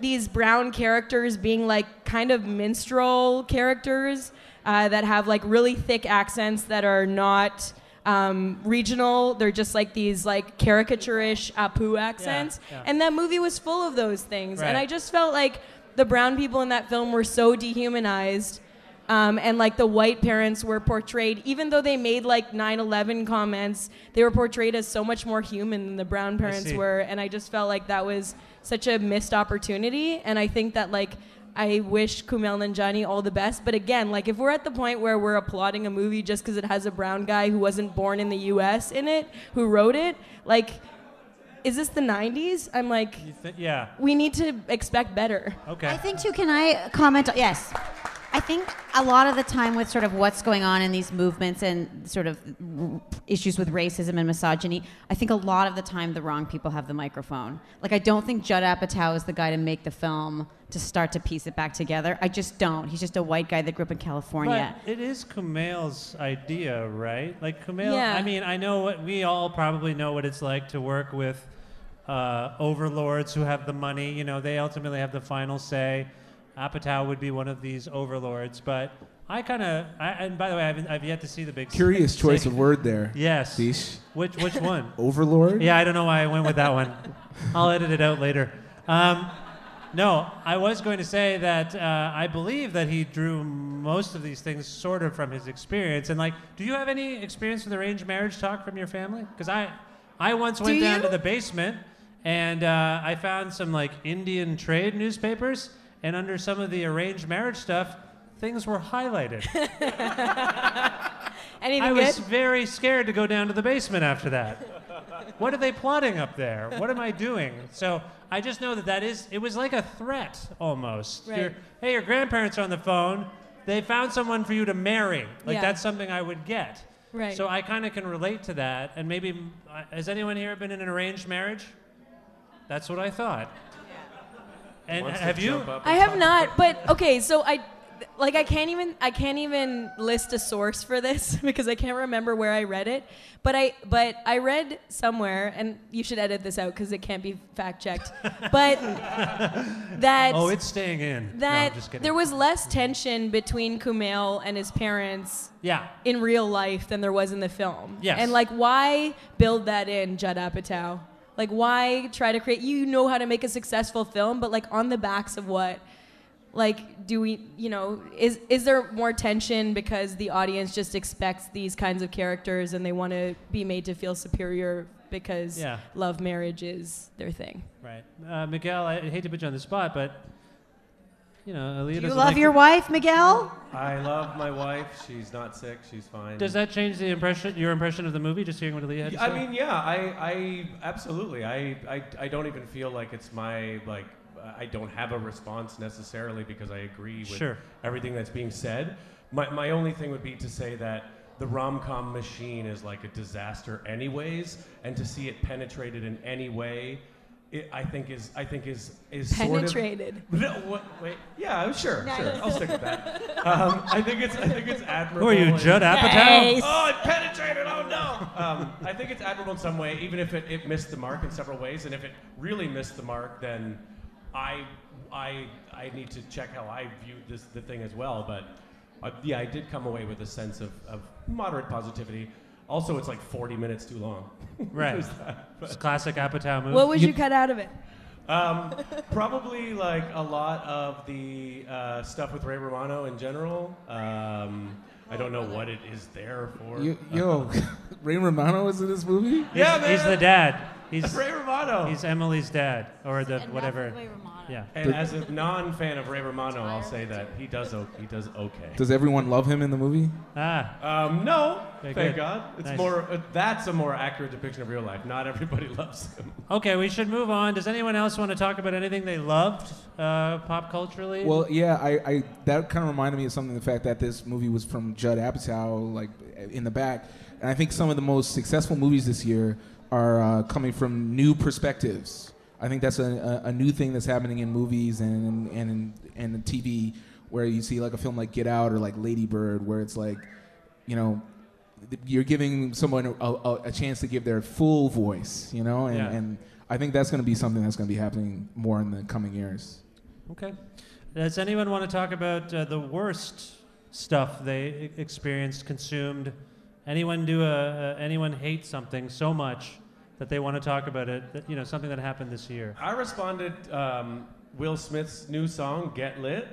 these brown characters being like kind of minstrel characters uh, that have like really thick accents that are not um, regional. They're just like these like caricaturish Apu accents. yeah. And that movie was full of those things. And I just felt like the brown people in that film were so dehumanized. Um, and like the white parents were portrayed, even though they made like 9 11 comments, they were portrayed as so much more human than the brown parents were. And I just felt like that was such a missed opportunity. And I think that like I wish Kumail Nanjiani all the best. But again, like if we're at the point where we're applauding a movie just because it has a brown guy who wasn't born in the U.S. in it, who wrote it, like, is this the 90s? I'm like, You thi- yeah. we need to expect better. Okay. I think too. Can I comment? Yes, I think a lot of the time with sort of what's going on in these movements and sort of issues with racism and misogyny, I think a lot of the time the wrong people have the microphone. Like I don't think Judd Apatow is the guy to make the film to start to piece it back together. I just don't. He's just a white guy that grew up in California. But it is Kumail's idea, right? Like Kumail. Yeah. I mean, I know what we all probably know what it's like to work with uh, overlords who have the money. You know, they ultimately have the final say. Apatow would be one of these overlords, but I kind of. And by the way, I haven't, I've yet to see the big. *laughs* Curious *laughs* choice thing. of word there. Yes. Vish. Which which one? *laughs* Overlord? Yeah, I don't know why I went with that one. I'll edit it out later. Um, no, I was going to say that uh, I believe that he drew most of these things sort of from his experience. And like, do you have any experience with arranged marriage talk from your family? Because I, I once went Do down you? to the basement and uh, I found some like Indian trade newspapers, and under some of the arranged marriage stuff, things were highlighted. *laughs* Anything I was good? very scared to go down to the basement after that. What are they plotting up there? What am I doing? So I just know that that is, it was like a threat almost. Right. Your, hey, your grandparents are on the phone. They found someone for you to marry. Like Yeah. that's something I would get. Right. So I kind of can relate to that. And maybe, uh, has anyone here been in an arranged marriage? That's what I thought. And Wants to have you? jump up I and have talk. not, but okay, so I like I can't even I can't even list a source for this *laughs* because I can't remember where I read it. But I but I read somewhere and you should edit this out because it can't be fact checked. *laughs* But that Oh, it's staying in. No, that I'm just kidding. there was less tension between Kumail and his parents Yeah. in real life than there was in the film. Yes. And like, why build that in, Judd Apatow? Like, why try to create? You know how to make a successful film, but like on the backs of what? Like, do we? You know, is is there more tension because the audience just expects these kinds of characters and they want to be made to feel superior because Yeah. love marriage is their thing? Right. Uh, Miguel, I hate to put you on the spot, but, you know, Aliya Do you love your to- wife, Miguel? I love my wife. She's not sick. She's fine. Does that change the impression, your impression of the movie, just hearing what Aliya had to I say? mean, yeah. I, I absolutely. I, I, I don't even feel like it's my like I don't have a response necessarily because I agree with Sure. everything that's being said. My, my only thing would be to say that the rom com machine is like a disaster, anyways, and to see it penetrated in any way, it, I think is I think is is Penetrated. Sort of, *laughs* no, what, wait, yeah, sure, sure, I'll stick with that. *laughs* Um, I think it's I think it's admirable. Who are you, and- Judd Apatow? Nice. Oh, it penetrated! Oh no! Um, I think it's admirable in some way, even if it, it missed the mark in several ways. And if it really missed the mark, then I I I need to check how I viewed this the thing as well. But uh, yeah, I did come away with a sense of, of moderate positivity. Also, it's like 40 minutes too long. *laughs* Right. There's that. It's a classic Apatow move. What would you cut out of it? Um, probably like a lot of the uh, stuff with Ray Romano in general. Um, I don't know what it is there for. Yo, yo *laughs* Ray Romano is in this movie. He's, Yeah, man. he's the dad. He's *laughs* Ray Romano. he's Emily's dad, or the Enough whatever. of Ray Romano. Yeah. and as a non-fan of Ray Romano, I'll say that he does o- he does okay. Does everyone love him in the movie? Ah, Um, no, Very thank good. God. It's Nice. more. Uh, that's a more accurate depiction of real life. Not everybody *laughs* loves him. okay. We should move on. Does anyone else want to talk about anything they loved, uh, pop culturally? Well, yeah, I, I that kind of reminded me of something. The fact that this movie was from Judd Apatow, like in the back, and I think some of the most successful movies this year are uh, coming from new perspectives. I think that's a, a, new thing that's happening in movies and and and, TV, where you see like a film like Get Out or like Lady Bird, where it's like, you know, you're giving someone a, a, a chance to give their full voice, you know, and, Yeah. and I think that's going to be something that's going to be happening more in the coming years. Okay. Does anyone want to talk about uh, the worst stuff they experienced, consumed? Anyone do a, a anyone hate something so much that they want to talk about it? That, you know, something that happened this year. I responded um, Will Smith's new song "Get Lit,"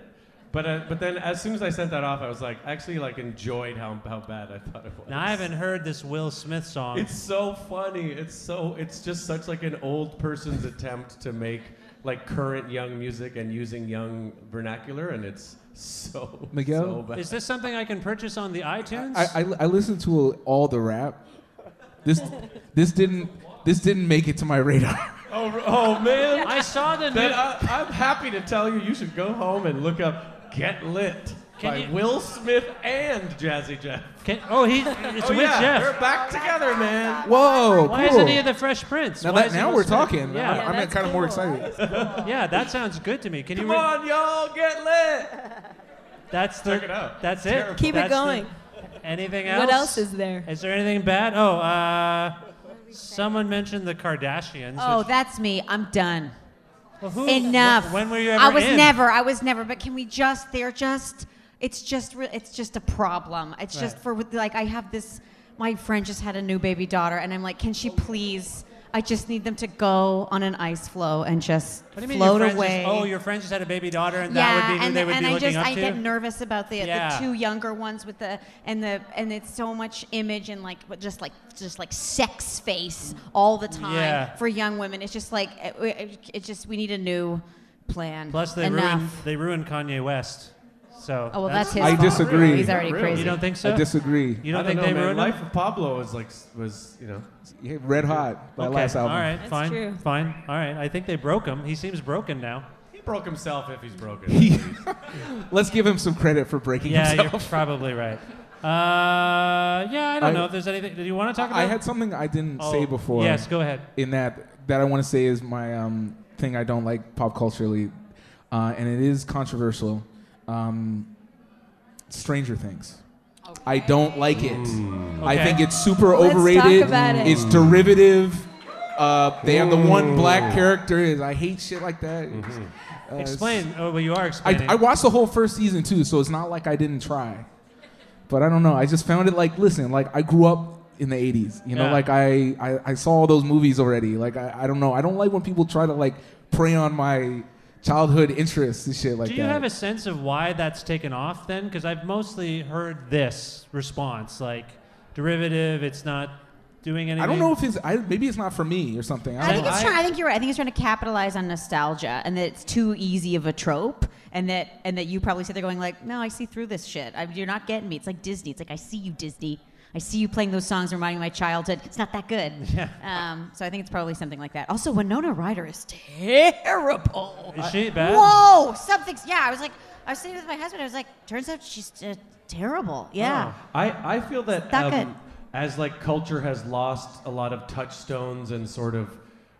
but uh, but then as soon as I sent that off, I was like, actually, like enjoyed how how bad I thought it was. Now I haven't heard this Will Smith song. It's so funny. It's so it's just such like an old person's attempt to make like current young music and using young vernacular, and it's so Miguel? So bad. Is this something I can purchase on the iTunes? I, I, I listened to all the rap. This this didn't this didn't make it to my radar. *laughs* oh, oh man! I saw the Then new. I, I'm happy to tell you, you should go home and look up "Get Lit" Can by you- Will Smith and Jazzy Jeff. Can, oh, he. *laughs* It's oh with yeah, Jeff. they're back together, man. Whoa, Why cool. isn't he in the Fresh Prince? now Why that, is he now Will we're Smith? talking. Yeah. I'm, I'm that's kind of more cool. excited. *laughs* Yeah, that sounds good to me. Can you? Come re- on, y'all, get lit. That's the. Check it out. That's it. Terrible. Keep it That's the- going. anything else? What else is there? Is there anything bad? Oh, uh, someone mentioned the Kardashians. Oh, which- that's me. I'm done. well, who- Enough. wh- When were you ever I was in? never. I was never. But can we just? They're just. It's just. re- It's just a problem. It's just Right. for with- like I have this. My friend just had a new baby daughter, and I'm like, can she please? I just need them to go on an ice floe and just What do you mean float your friends away. Just, oh, your friends just had a baby daughter, and yeah, that would be who and, they would and be I looking just up I to. get nervous about the, Yeah. the two younger ones with the and the and it's so much image and like just like just like sex face all the time Yeah. for young women. It's just like it, it, it just we need a new plan. Plus, they Enough. ruined they ruined Kanye West. So. Oh well, that's, his. I fault. disagree. He's already Really? crazy. You don't think so? I disagree. You don't I think know, they man. ruined him? Life of Pablo was like was you know Yeah, Red Hot, my okay. last album. All right, That's fine, true. fine. All right, I think they broke him. He seems broken now. he broke himself if he's broken. He- *laughs* Let's give him some credit for breaking Yeah, himself. you're probably right. Uh, yeah, I don't I- know if there's anything. Did you want to talk about? I had something I didn't Oh, say before. Yes, go ahead. in that that I want to say is my um, thing I don't like pop culturally, uh, and it is controversial. Um, Stranger Things. I don't like it. I Okay. think it's super Let's overrated. it. It's derivative. Uh, they have the one black character. Is I hate shit like that. Uh, Explain. Oh, well, you are I, explaining. I watched the whole first season too, so it's not like I didn't try. But I don't know. I just found it like, listen, like I grew up in the 80s. You know, Yeah. like I, I, I saw all those movies already. Like I, I don't know. I don't like when people try to like prey on my childhood interests and shit like that. Do you that. have a sense of why that's taken off then? Because I've mostly heard this response, like derivative. It's not doing anything. I don't know if it's. I, maybe it's not for me or something. I I think it's trying. I think you're right. I think it's trying to capitalize on nostalgia, and that it's too easy of a trope, and that and that you probably sit there going like, "No, I see through this shit. I, you're not getting me." It's like Disney. It's like I see you, Disney. I see you playing those songs, reminding me of my childhood. It's not that good. *laughs* Yeah. Um, so I think it's probably something like that. Also, Winona Ryder is terrible. Is she bad? Whoa, something's. Yeah, I was like, I was sitting with my husband. I was like, turns out she's uh, terrible. Yeah. I, I feel that good. um, as like culture has lost a lot of touchstones and sort of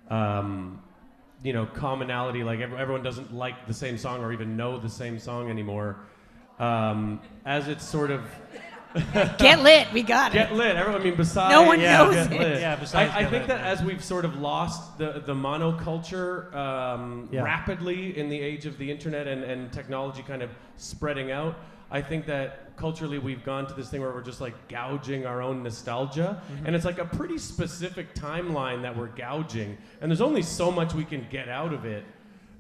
um, you know commonality like everyone doesn't like the same song or even know the same song anymore um, as it's sort of *laughs* Get lit. We got it. get lit everyone I mean besides No one Yeah, knows get it. lit. Yeah, besides I, I get think lit, that yeah. as we've sort of lost the, the monoculture um, Yeah. rapidly in the age of the internet and, and technology kind of spreading out, I think that culturally we've gone to this thing where we're just like gouging our own nostalgia. Mm-hmm. And it's like a pretty specific timeline that we're gouging. And there's only so much we can get out of it.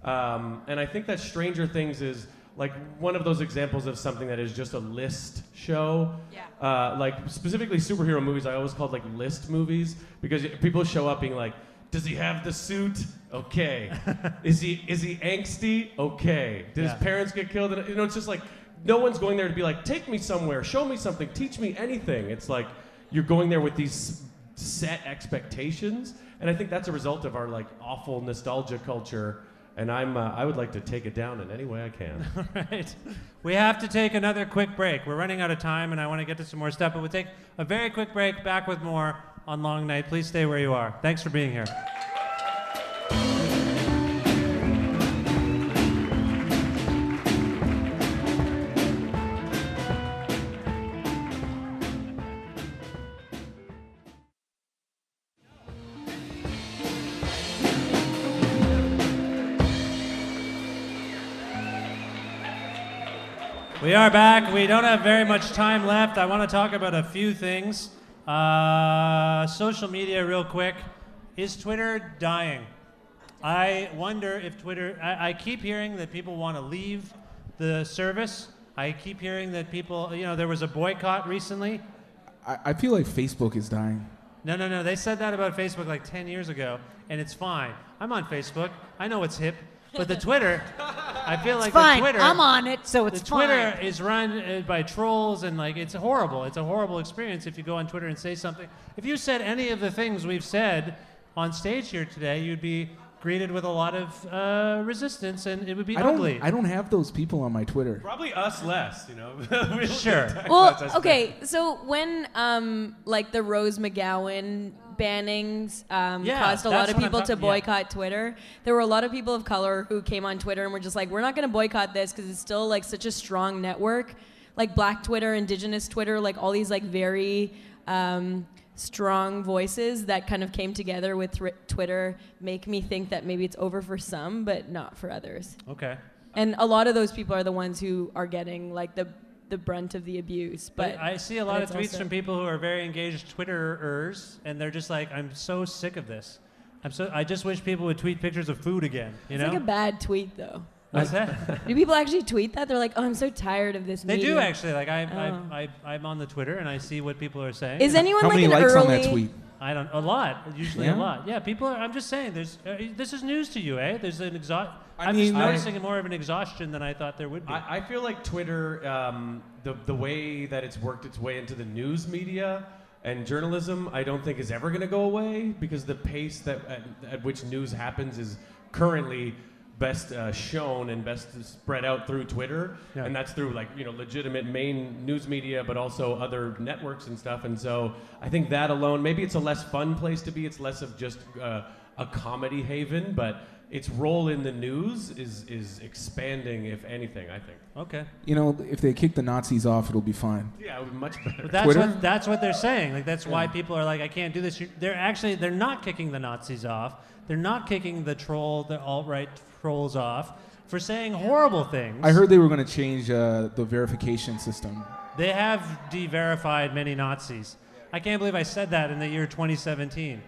Um, and I think that Stranger Things is like one of those examples of something that is just a list show. Yeah. Uh, like specifically superhero movies, I always called like list movies because people show up being like, "Does he have the suit? Okay. *laughs* is he is he angsty? Okay. Did Yeah. his parents get killed? You know, it's just like no one's going there to be like, "Take me somewhere, show me something, teach me anything." It's like you're going there with these set expectations, and I think that's a result of our like awful nostalgia culture. And I'm uh, I would like to take it down in any way I can. *laughs* right. We have to take another quick break. We're running out of time, and I want to get to some more stuff, but we'll take a very quick break. Back with more on Long Night. Please stay where you are. Thanks for being here. We are back. We don't have very much time left. I want to talk about a few things. Uh, social media, real quick. Is Twitter dying? I wonder if Twitter. I, I keep hearing that people want to leave the service. I keep hearing that people. You know, there was a boycott recently. I, I feel like Facebook is dying. No, no, no. They said that about Facebook like 10 years ago, and it's fine. I'm on Facebook. I know it's hip. But the Twitter, I feel like It's fine. the Twitter. I'm on it, so it's the Twitter fine. is run uh, by trolls, and like it's horrible. It's a horrible experience if you go on Twitter and say something. If you said any of the things we've said on stage here today, you'd be greeted with a lot of uh, resistance, and it would be I don't. I don't have those people on my Twitter. Probably us less, you know. *laughs* We Sure. Well, text messages. okay, so when um, like the Rose McGowan bannings um, Yeah, caused a lot of people to talking- yeah. boycott Twitter, there were a lot of people of color who came on Twitter and were just like, "We're not going to boycott this because it's still like such a strong network, like Black Twitter, Indigenous Twitter, like all these like very." Um, strong voices that kind of came together with Twi- Twitter make me think that maybe it's over for some, but not for others. okay. And a lot of those people are the ones who are getting like the the brunt of the abuse. But I see a lot of tweets also- from people who are very engaged Twitterers, and they're just like, "I'm so sick of this. I'm so. I just wish people would tweet pictures of food again." You It's know? like a bad tweet though. What's that? *laughs* Do people actually tweet that? They're like, "Oh, I'm so tired of this." They do actually. Like I, Oh. I, I, I'm on the Twitter and I see what people are saying. Is anyone How like many an likes early? on that tweet? I don't. A lot. Usually Yeah? a lot. Yeah. People are. I'm just saying. There's. Uh, this is news to you, eh? There's an exhaust. I I'm just mean, I- noticing more of an exhaustion than I thought there would be. I, I feel like Twitter, um, the the way that it's worked its way into the news media and journalism, I don't think is ever going to go away because the pace that at, at which news happens is currently best uh, shown and best spread out through Twitter, Yeah. and that's through like you know legitimate main news media, but also other networks and stuff. And so I think that alone, maybe it's a less fun place to be. It's less of just uh, a comedy haven, but its role in the news is is expanding, if anything. I think. okay. You know, if they kick the Nazis off, it'll be fine. Yeah, it would be much better. But that's Twitter? what that's what they're saying. Like that's why people are like, I can't do this. You- They're actually they're not kicking the Nazis off. They're not kicking the troll, the alt right trolls off for saying horrible things. I heard they were going to change uh, the verification system. They have de-verified many Nazis. I can't believe I said that in the year 2017,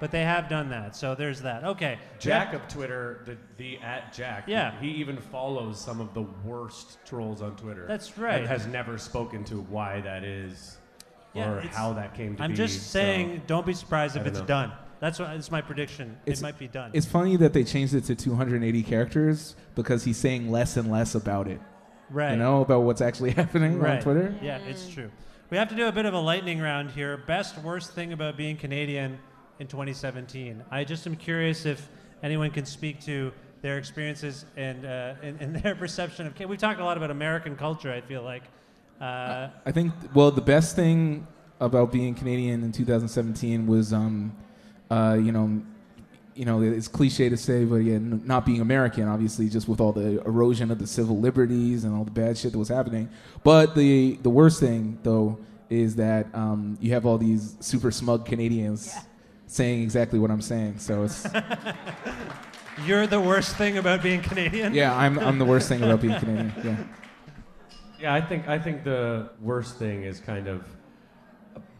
but they have done that. So there's that. Okay, Jack of Twitter, the, the at Jack. Yeah. He even follows some of the worst trolls on Twitter. That's right. And has never spoken to why that is Yeah, or it's- how that came to I'm be. just so- saying, don't be surprised I if don't it's know. done. That's what it's my prediction. It's- it might be done. It's funny that they changed it to 280 characters because he's saying less and less about it. right. You know, about what's actually *laughs* happening right. on Twitter. Yeah, it's true. We have to do a bit of a lightning round here. Best, worst thing about being Canadian in 2017. I just am curious if anyone can speak to their experiences and, uh, and, and *laughs* their perception of. We've talked a lot about American culture. I feel like. Uh, I think well the best thing about being Canadian in 2017 was um, uh, you know you know it's cliche to say but yeah n- not being American obviously just with all the erosion of the civil liberties and all the bad shit that was happening. But the the worst thing though is that um, you have all these super smug Canadians saying exactly what I'm saying so it's *laughs* you're the worst thing about being Canadian. yeah I'm I'm the worst thing about being Canadian yeah. Yeah, I think I think the worst thing is kind of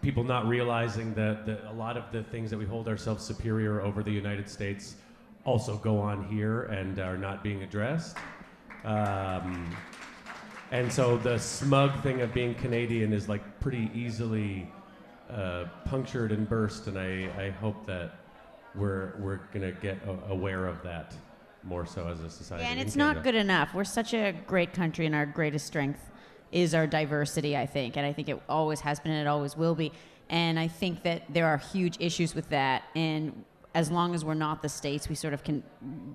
people not realizing that, that a lot of the things that we hold ourselves superior over the United States also go on here and are not being addressed. Um, and so the smug thing of being Canadian is like pretty easily uh, punctured and burst, and I, I hope that we're we're gonna get a- aware of that more so as a society. Yeah, and it's not good enough. We're such a great country, and our greatest strength is our diversity, I think. And I think it always has been and it always will be. And I think that there are huge issues with that. And as long as we're not the states, we sort of can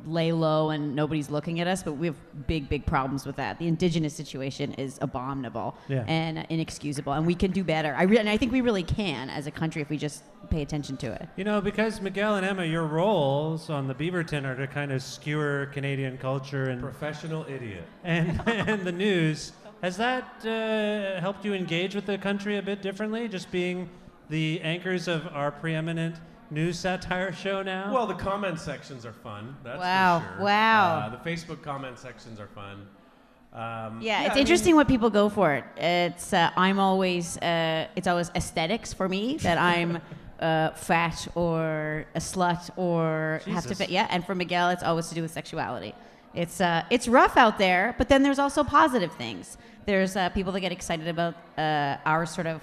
lay low and nobody's looking at us. But we have big, big problems with that. The indigenous situation is abominable Yeah. and inexcusable. And we can do better. I re- and I think we really can as a country if we just pay attention to it. You know, because Miguel and Emma, your roles on the Beaverton are to kind of skewer Canadian culture and professional idiot. and, and the news. Has that uh, helped you engage with the country a bit differently, just being the anchors of our preeminent news satire *laughs* show now? Well, the comment sections are fun. That's Wow, For sure. wow. Uh, the Facebook comment sections are fun. Um, Yeah, it's I interesting mean- what people go for it. It's uh, I'm always uh, it's always aesthetics for me *laughs* that I'm uh, fat or a slut or have to fit. Yeah, and for Miguel, it's always to do with sexuality. It's uh, it's rough out there, but then there's also positive things. There's uh, people that get excited about uh, our sort of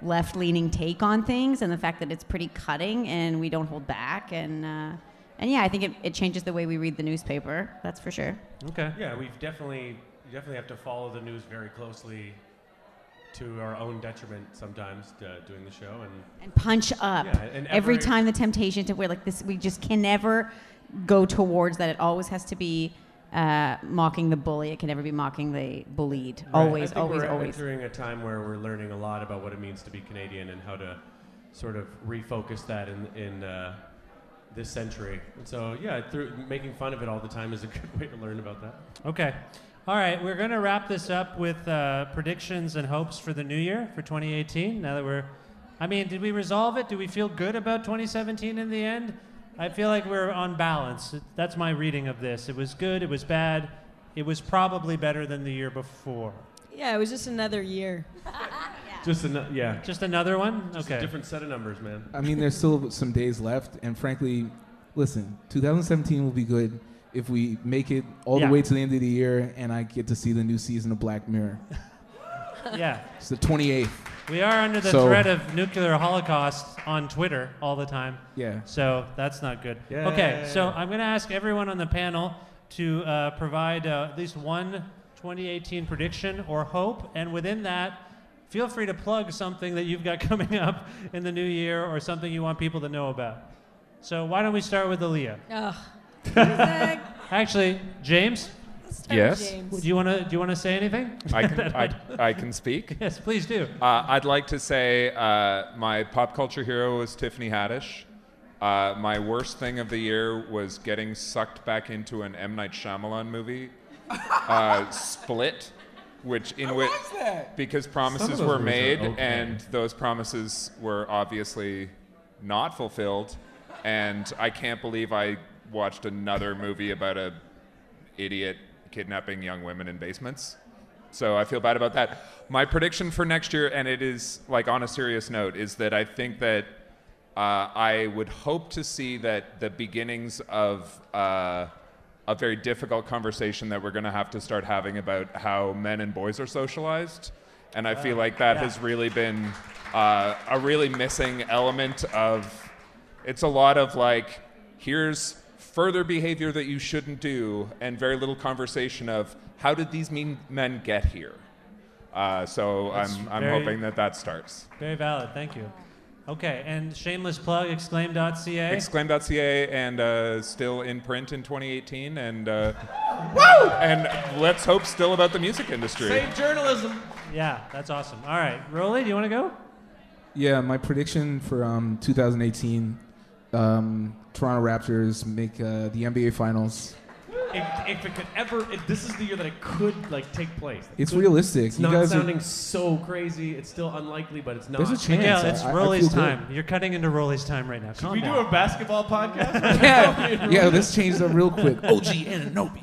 left-leaning take on things and the fact that it's pretty cutting and we don't hold back and. Uh, and yeah, I think it, it changes the way we read the newspaper. That's for sure. okay. Yeah, we've definitely you definitely have to follow the news very closely to our own detriment sometimes uh, doing the show and and punch up Yeah, and every every- time the temptation to wear like this we just can never go towards that it always has to be uh, mocking the bully it can never be mocking the bullied Right. always I think always we're always entering a time where we're learning a lot about what it means to be Canadian and how to sort of refocus that in in uh, this century. And so yeah, through making fun of it all the time is a *laughs* good way to learn about that. Okay. All right, we're going to wrap this up with uh, predictions and hopes for the new year for 2018. Now that we're, I mean, did we resolve it? Do we feel good about 2017 in the end? I feel like we're on balance. That's my reading of this. It was good, it was bad, it was probably better than the year before. Yeah, it was just another year. *laughs* Just an, yeah, Just another one? just a Okay. different set of numbers, man. I mean, there's still some days left, and frankly, listen, 2017 will be good if we make it all Yeah. the way to the end of the year, and I get to see the new season of Black Mirror. *laughs* Yeah. It's the 28th. We are under the So- threat of nuclear holocaust on Twitter all the time. Yeah. So that's not good. Okay, Yay. so I'm going to ask everyone on the panel to uh, provide uh, at least one 2018 prediction or hope, and within that, feel free to plug something that you've got *laughs* coming up in the new year or something you want people to know about. So why don't we start with Aliya? Ugh. *laughs* Actually, James, Start Yes? James. do you want to do you want to say anything? I can, *laughs* I, I can speak. *laughs* yes, please do. Uh, I'd like to say uh, my pop culture hero was Tiffany Haddish. Uh, my worst thing of the year was getting sucked back into an M Night Shyamalan movie, uh, *laughs* Split, which in which because promises were made okay. and those promises were obviously not fulfilled, and I can't believe I watched another movie about a idiot kidnapping young women in basements. So I feel bad about that. My prediction for next year, and it is like on a serious note, is that I think that uh, I would hope to see that the beginnings of uh, a very difficult conversation that we're going to have to start having about how men and boys are socialized. And I feel like that has really been uh, a really missing element of it's a lot of like, here's further behavior that you shouldn't do, and very little conversation of how did these mean men get here? Uh, so That's I'm, I'm very- hoping that that starts. Very valid. Thank you. Okay, and shameless plug, exclaim.ca. Exclaim.ca and uh, still in print in 2018, and uh, *laughs* and let's hope still about the music industry. Save journalism. yeah, that's awesome. All right, Rollie, do you want to go? Yeah, my prediction for um, 2018, um, Toronto Raptors make uh, the NBA Finals. If, if it could ever, if this is the year that it could like take place. It It's could- realistic. It's You not guys are- sounding so crazy. It's still unlikely, but it's not. There's a chance. Miguel, it's I- I Rollie's feel good. time. You're cutting into Rollie's time right now. Calm we do a basketball podcast? *laughs* yeah, yeah. This changed up real quick. *laughs* OG Anunoby,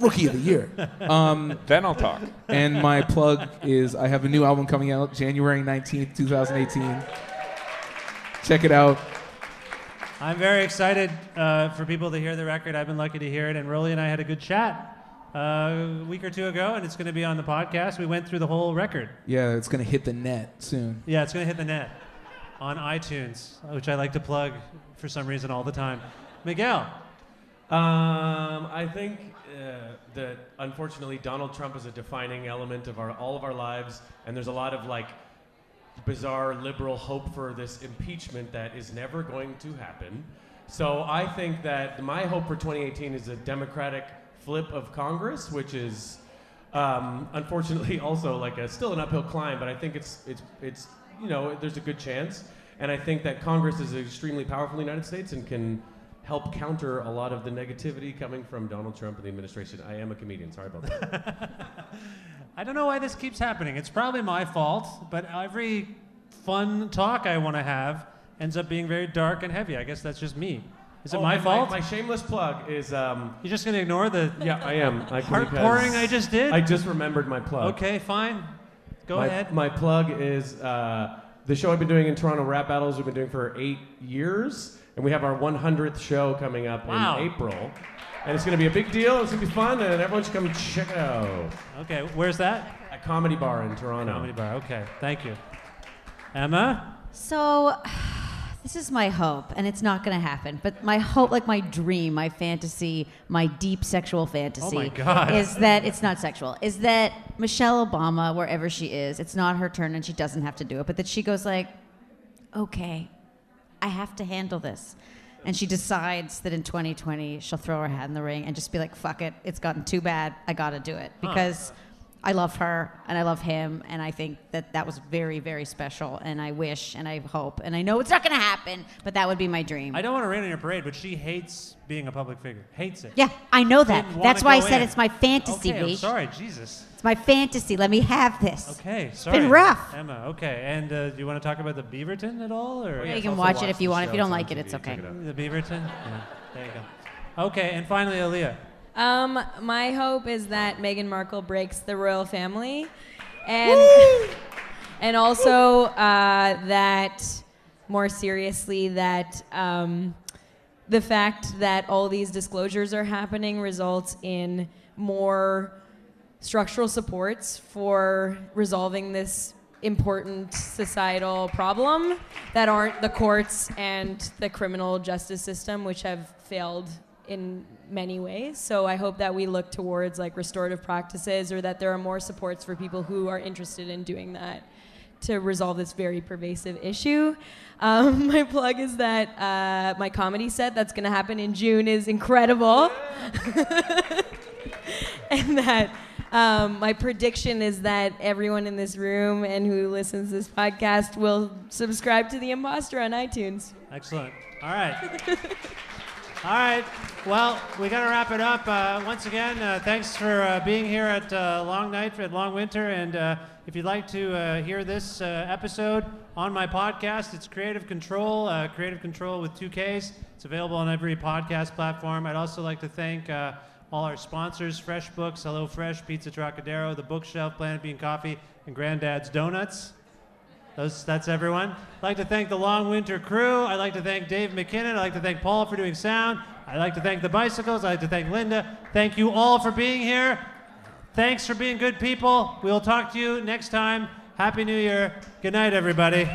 Rookie of the Year. Um, Then I'll talk. and my plug is I have a new album coming out January 19th, 2018. Check it out. I'm very excited uh, for people to hear the record. I've been lucky to hear it, and Rollie and I had a good chat uh, a week or two ago, and it's going to be on the podcast. We went through the whole record. Yeah, it's gonna hit the net soon. Yeah, it's going to hit the net on iTunes, which I like to plug for some reason all the time. Miguel, Um, I think uh, that unfortunately Donald Trump is a defining element of our all of our lives, and there's a lot of like bizarre liberal hope for this impeachment that is never going to happen. So I think that my hope for 2018 is a Democratic flip of Congress, which is um, unfortunately *laughs* also like a, still an uphill climb, but I think it's it's it's you know there's a good chance, and I think that Congress is extremely powerful in the United States and can help counter a lot of the negativity coming from Donald Trump and the administration. I am a comedian. Sorry about that. *laughs* I don't know why this keeps happening. It's probably my fault, but every fun talk I want to have ends up being very dark and heavy. I guess that's just me. Is it Oh, my fault? My, shameless plug is. Um, You're just going to ignore the yeah, I am. I, *laughs* heart pouring I just did? I just remembered my plug. okay, fine. Go my, ahead. My plug is uh, the show I've been doing in Toronto Rap Battlez. We've been doing for eight years, and we have our 100th show coming up Wow. in April. And it's going to be a big deal. It's going to be fun, and everyone should come check it out. Okay, where's that? A Comedy Bar in Toronto. Comedy Bar. Okay, thank you. Emma? So, *sighs* this is my hope, and it's not going to happen. But my hope, like my dream, my fantasy, my deep sexual fantasy, Oh my God. is that it's not sexual. Is that Michelle Obama, wherever she is, it's not her turn, and she doesn't have to do it. But that she goes like, "Okay, I have to handle this." And she decides that in 2020 she'll throw her hat in the ring and just be like, "Fuck it, it's gotten too bad. I got to do it because I love her and I love him, and I think that that was very, very special. And I wish and I hope and I know it's not going to happen, but that would be my dream. I don't want to rain on your parade, but she hates being a public figure. Hates it. yeah, I know that. Didn't That's why I go said in. it's my fantasy, Okay, I'm sorry, Jesus. It's my fantasy. Let me have this. Okay, sorry. been rough. Emma, okay. And uh, do you want to talk about the Beaverton at all? Or Yeah, you can watch it if you want. If you don't like it, it's okay. The Beaverton? Yeah, there you go. Okay, and finally, Aliya. Um, my hope is that Meghan Markle breaks the royal family, and *laughs* and also uh, that more seriously that um, the fact that all these disclosures are happening results in more structural supports for resolving this important societal problem that aren't the courts and the criminal justice system, which have failed in many ways. So I hope that we look towards like restorative practices or that there are more supports for people who are interested in doing that to resolve this very pervasive issue. Um, *laughs* my plug is that uh, my comedy set that's going to happen in June is incredible. *laughs* and that um, my prediction is that everyone in this room and who listens to this podcast will subscribe to The Imposter on iTunes. Excellent. All right. *laughs* All right. Well, we got to wrap it up. Uh, once again, uh, thanks for uh, being here at uh, Long Night at Long Winter. And uh, if you'd like to uh, hear this episode on my podcast, it's Kreative Kontrol. Kreative Kontrol with two Ks. It's available on every podcast platform. I'd also like to thank all our sponsors: Fresh Books, Hello Fresh, Pizza Trokadero, The Bookshelf, Planet Bean Coffee, and Grandad's Donuts. Those, that's everyone. I'd like to thank the Long Winter crew. I'd like to thank Dave McKinnon. I'd like to thank Paul for doing sound. I'd like to thank the bicycles. I'd like to thank Linda. Thank you all for being here. Thanks for being good people. We'll talk to you next time. Happy New Year. Good night, everybody.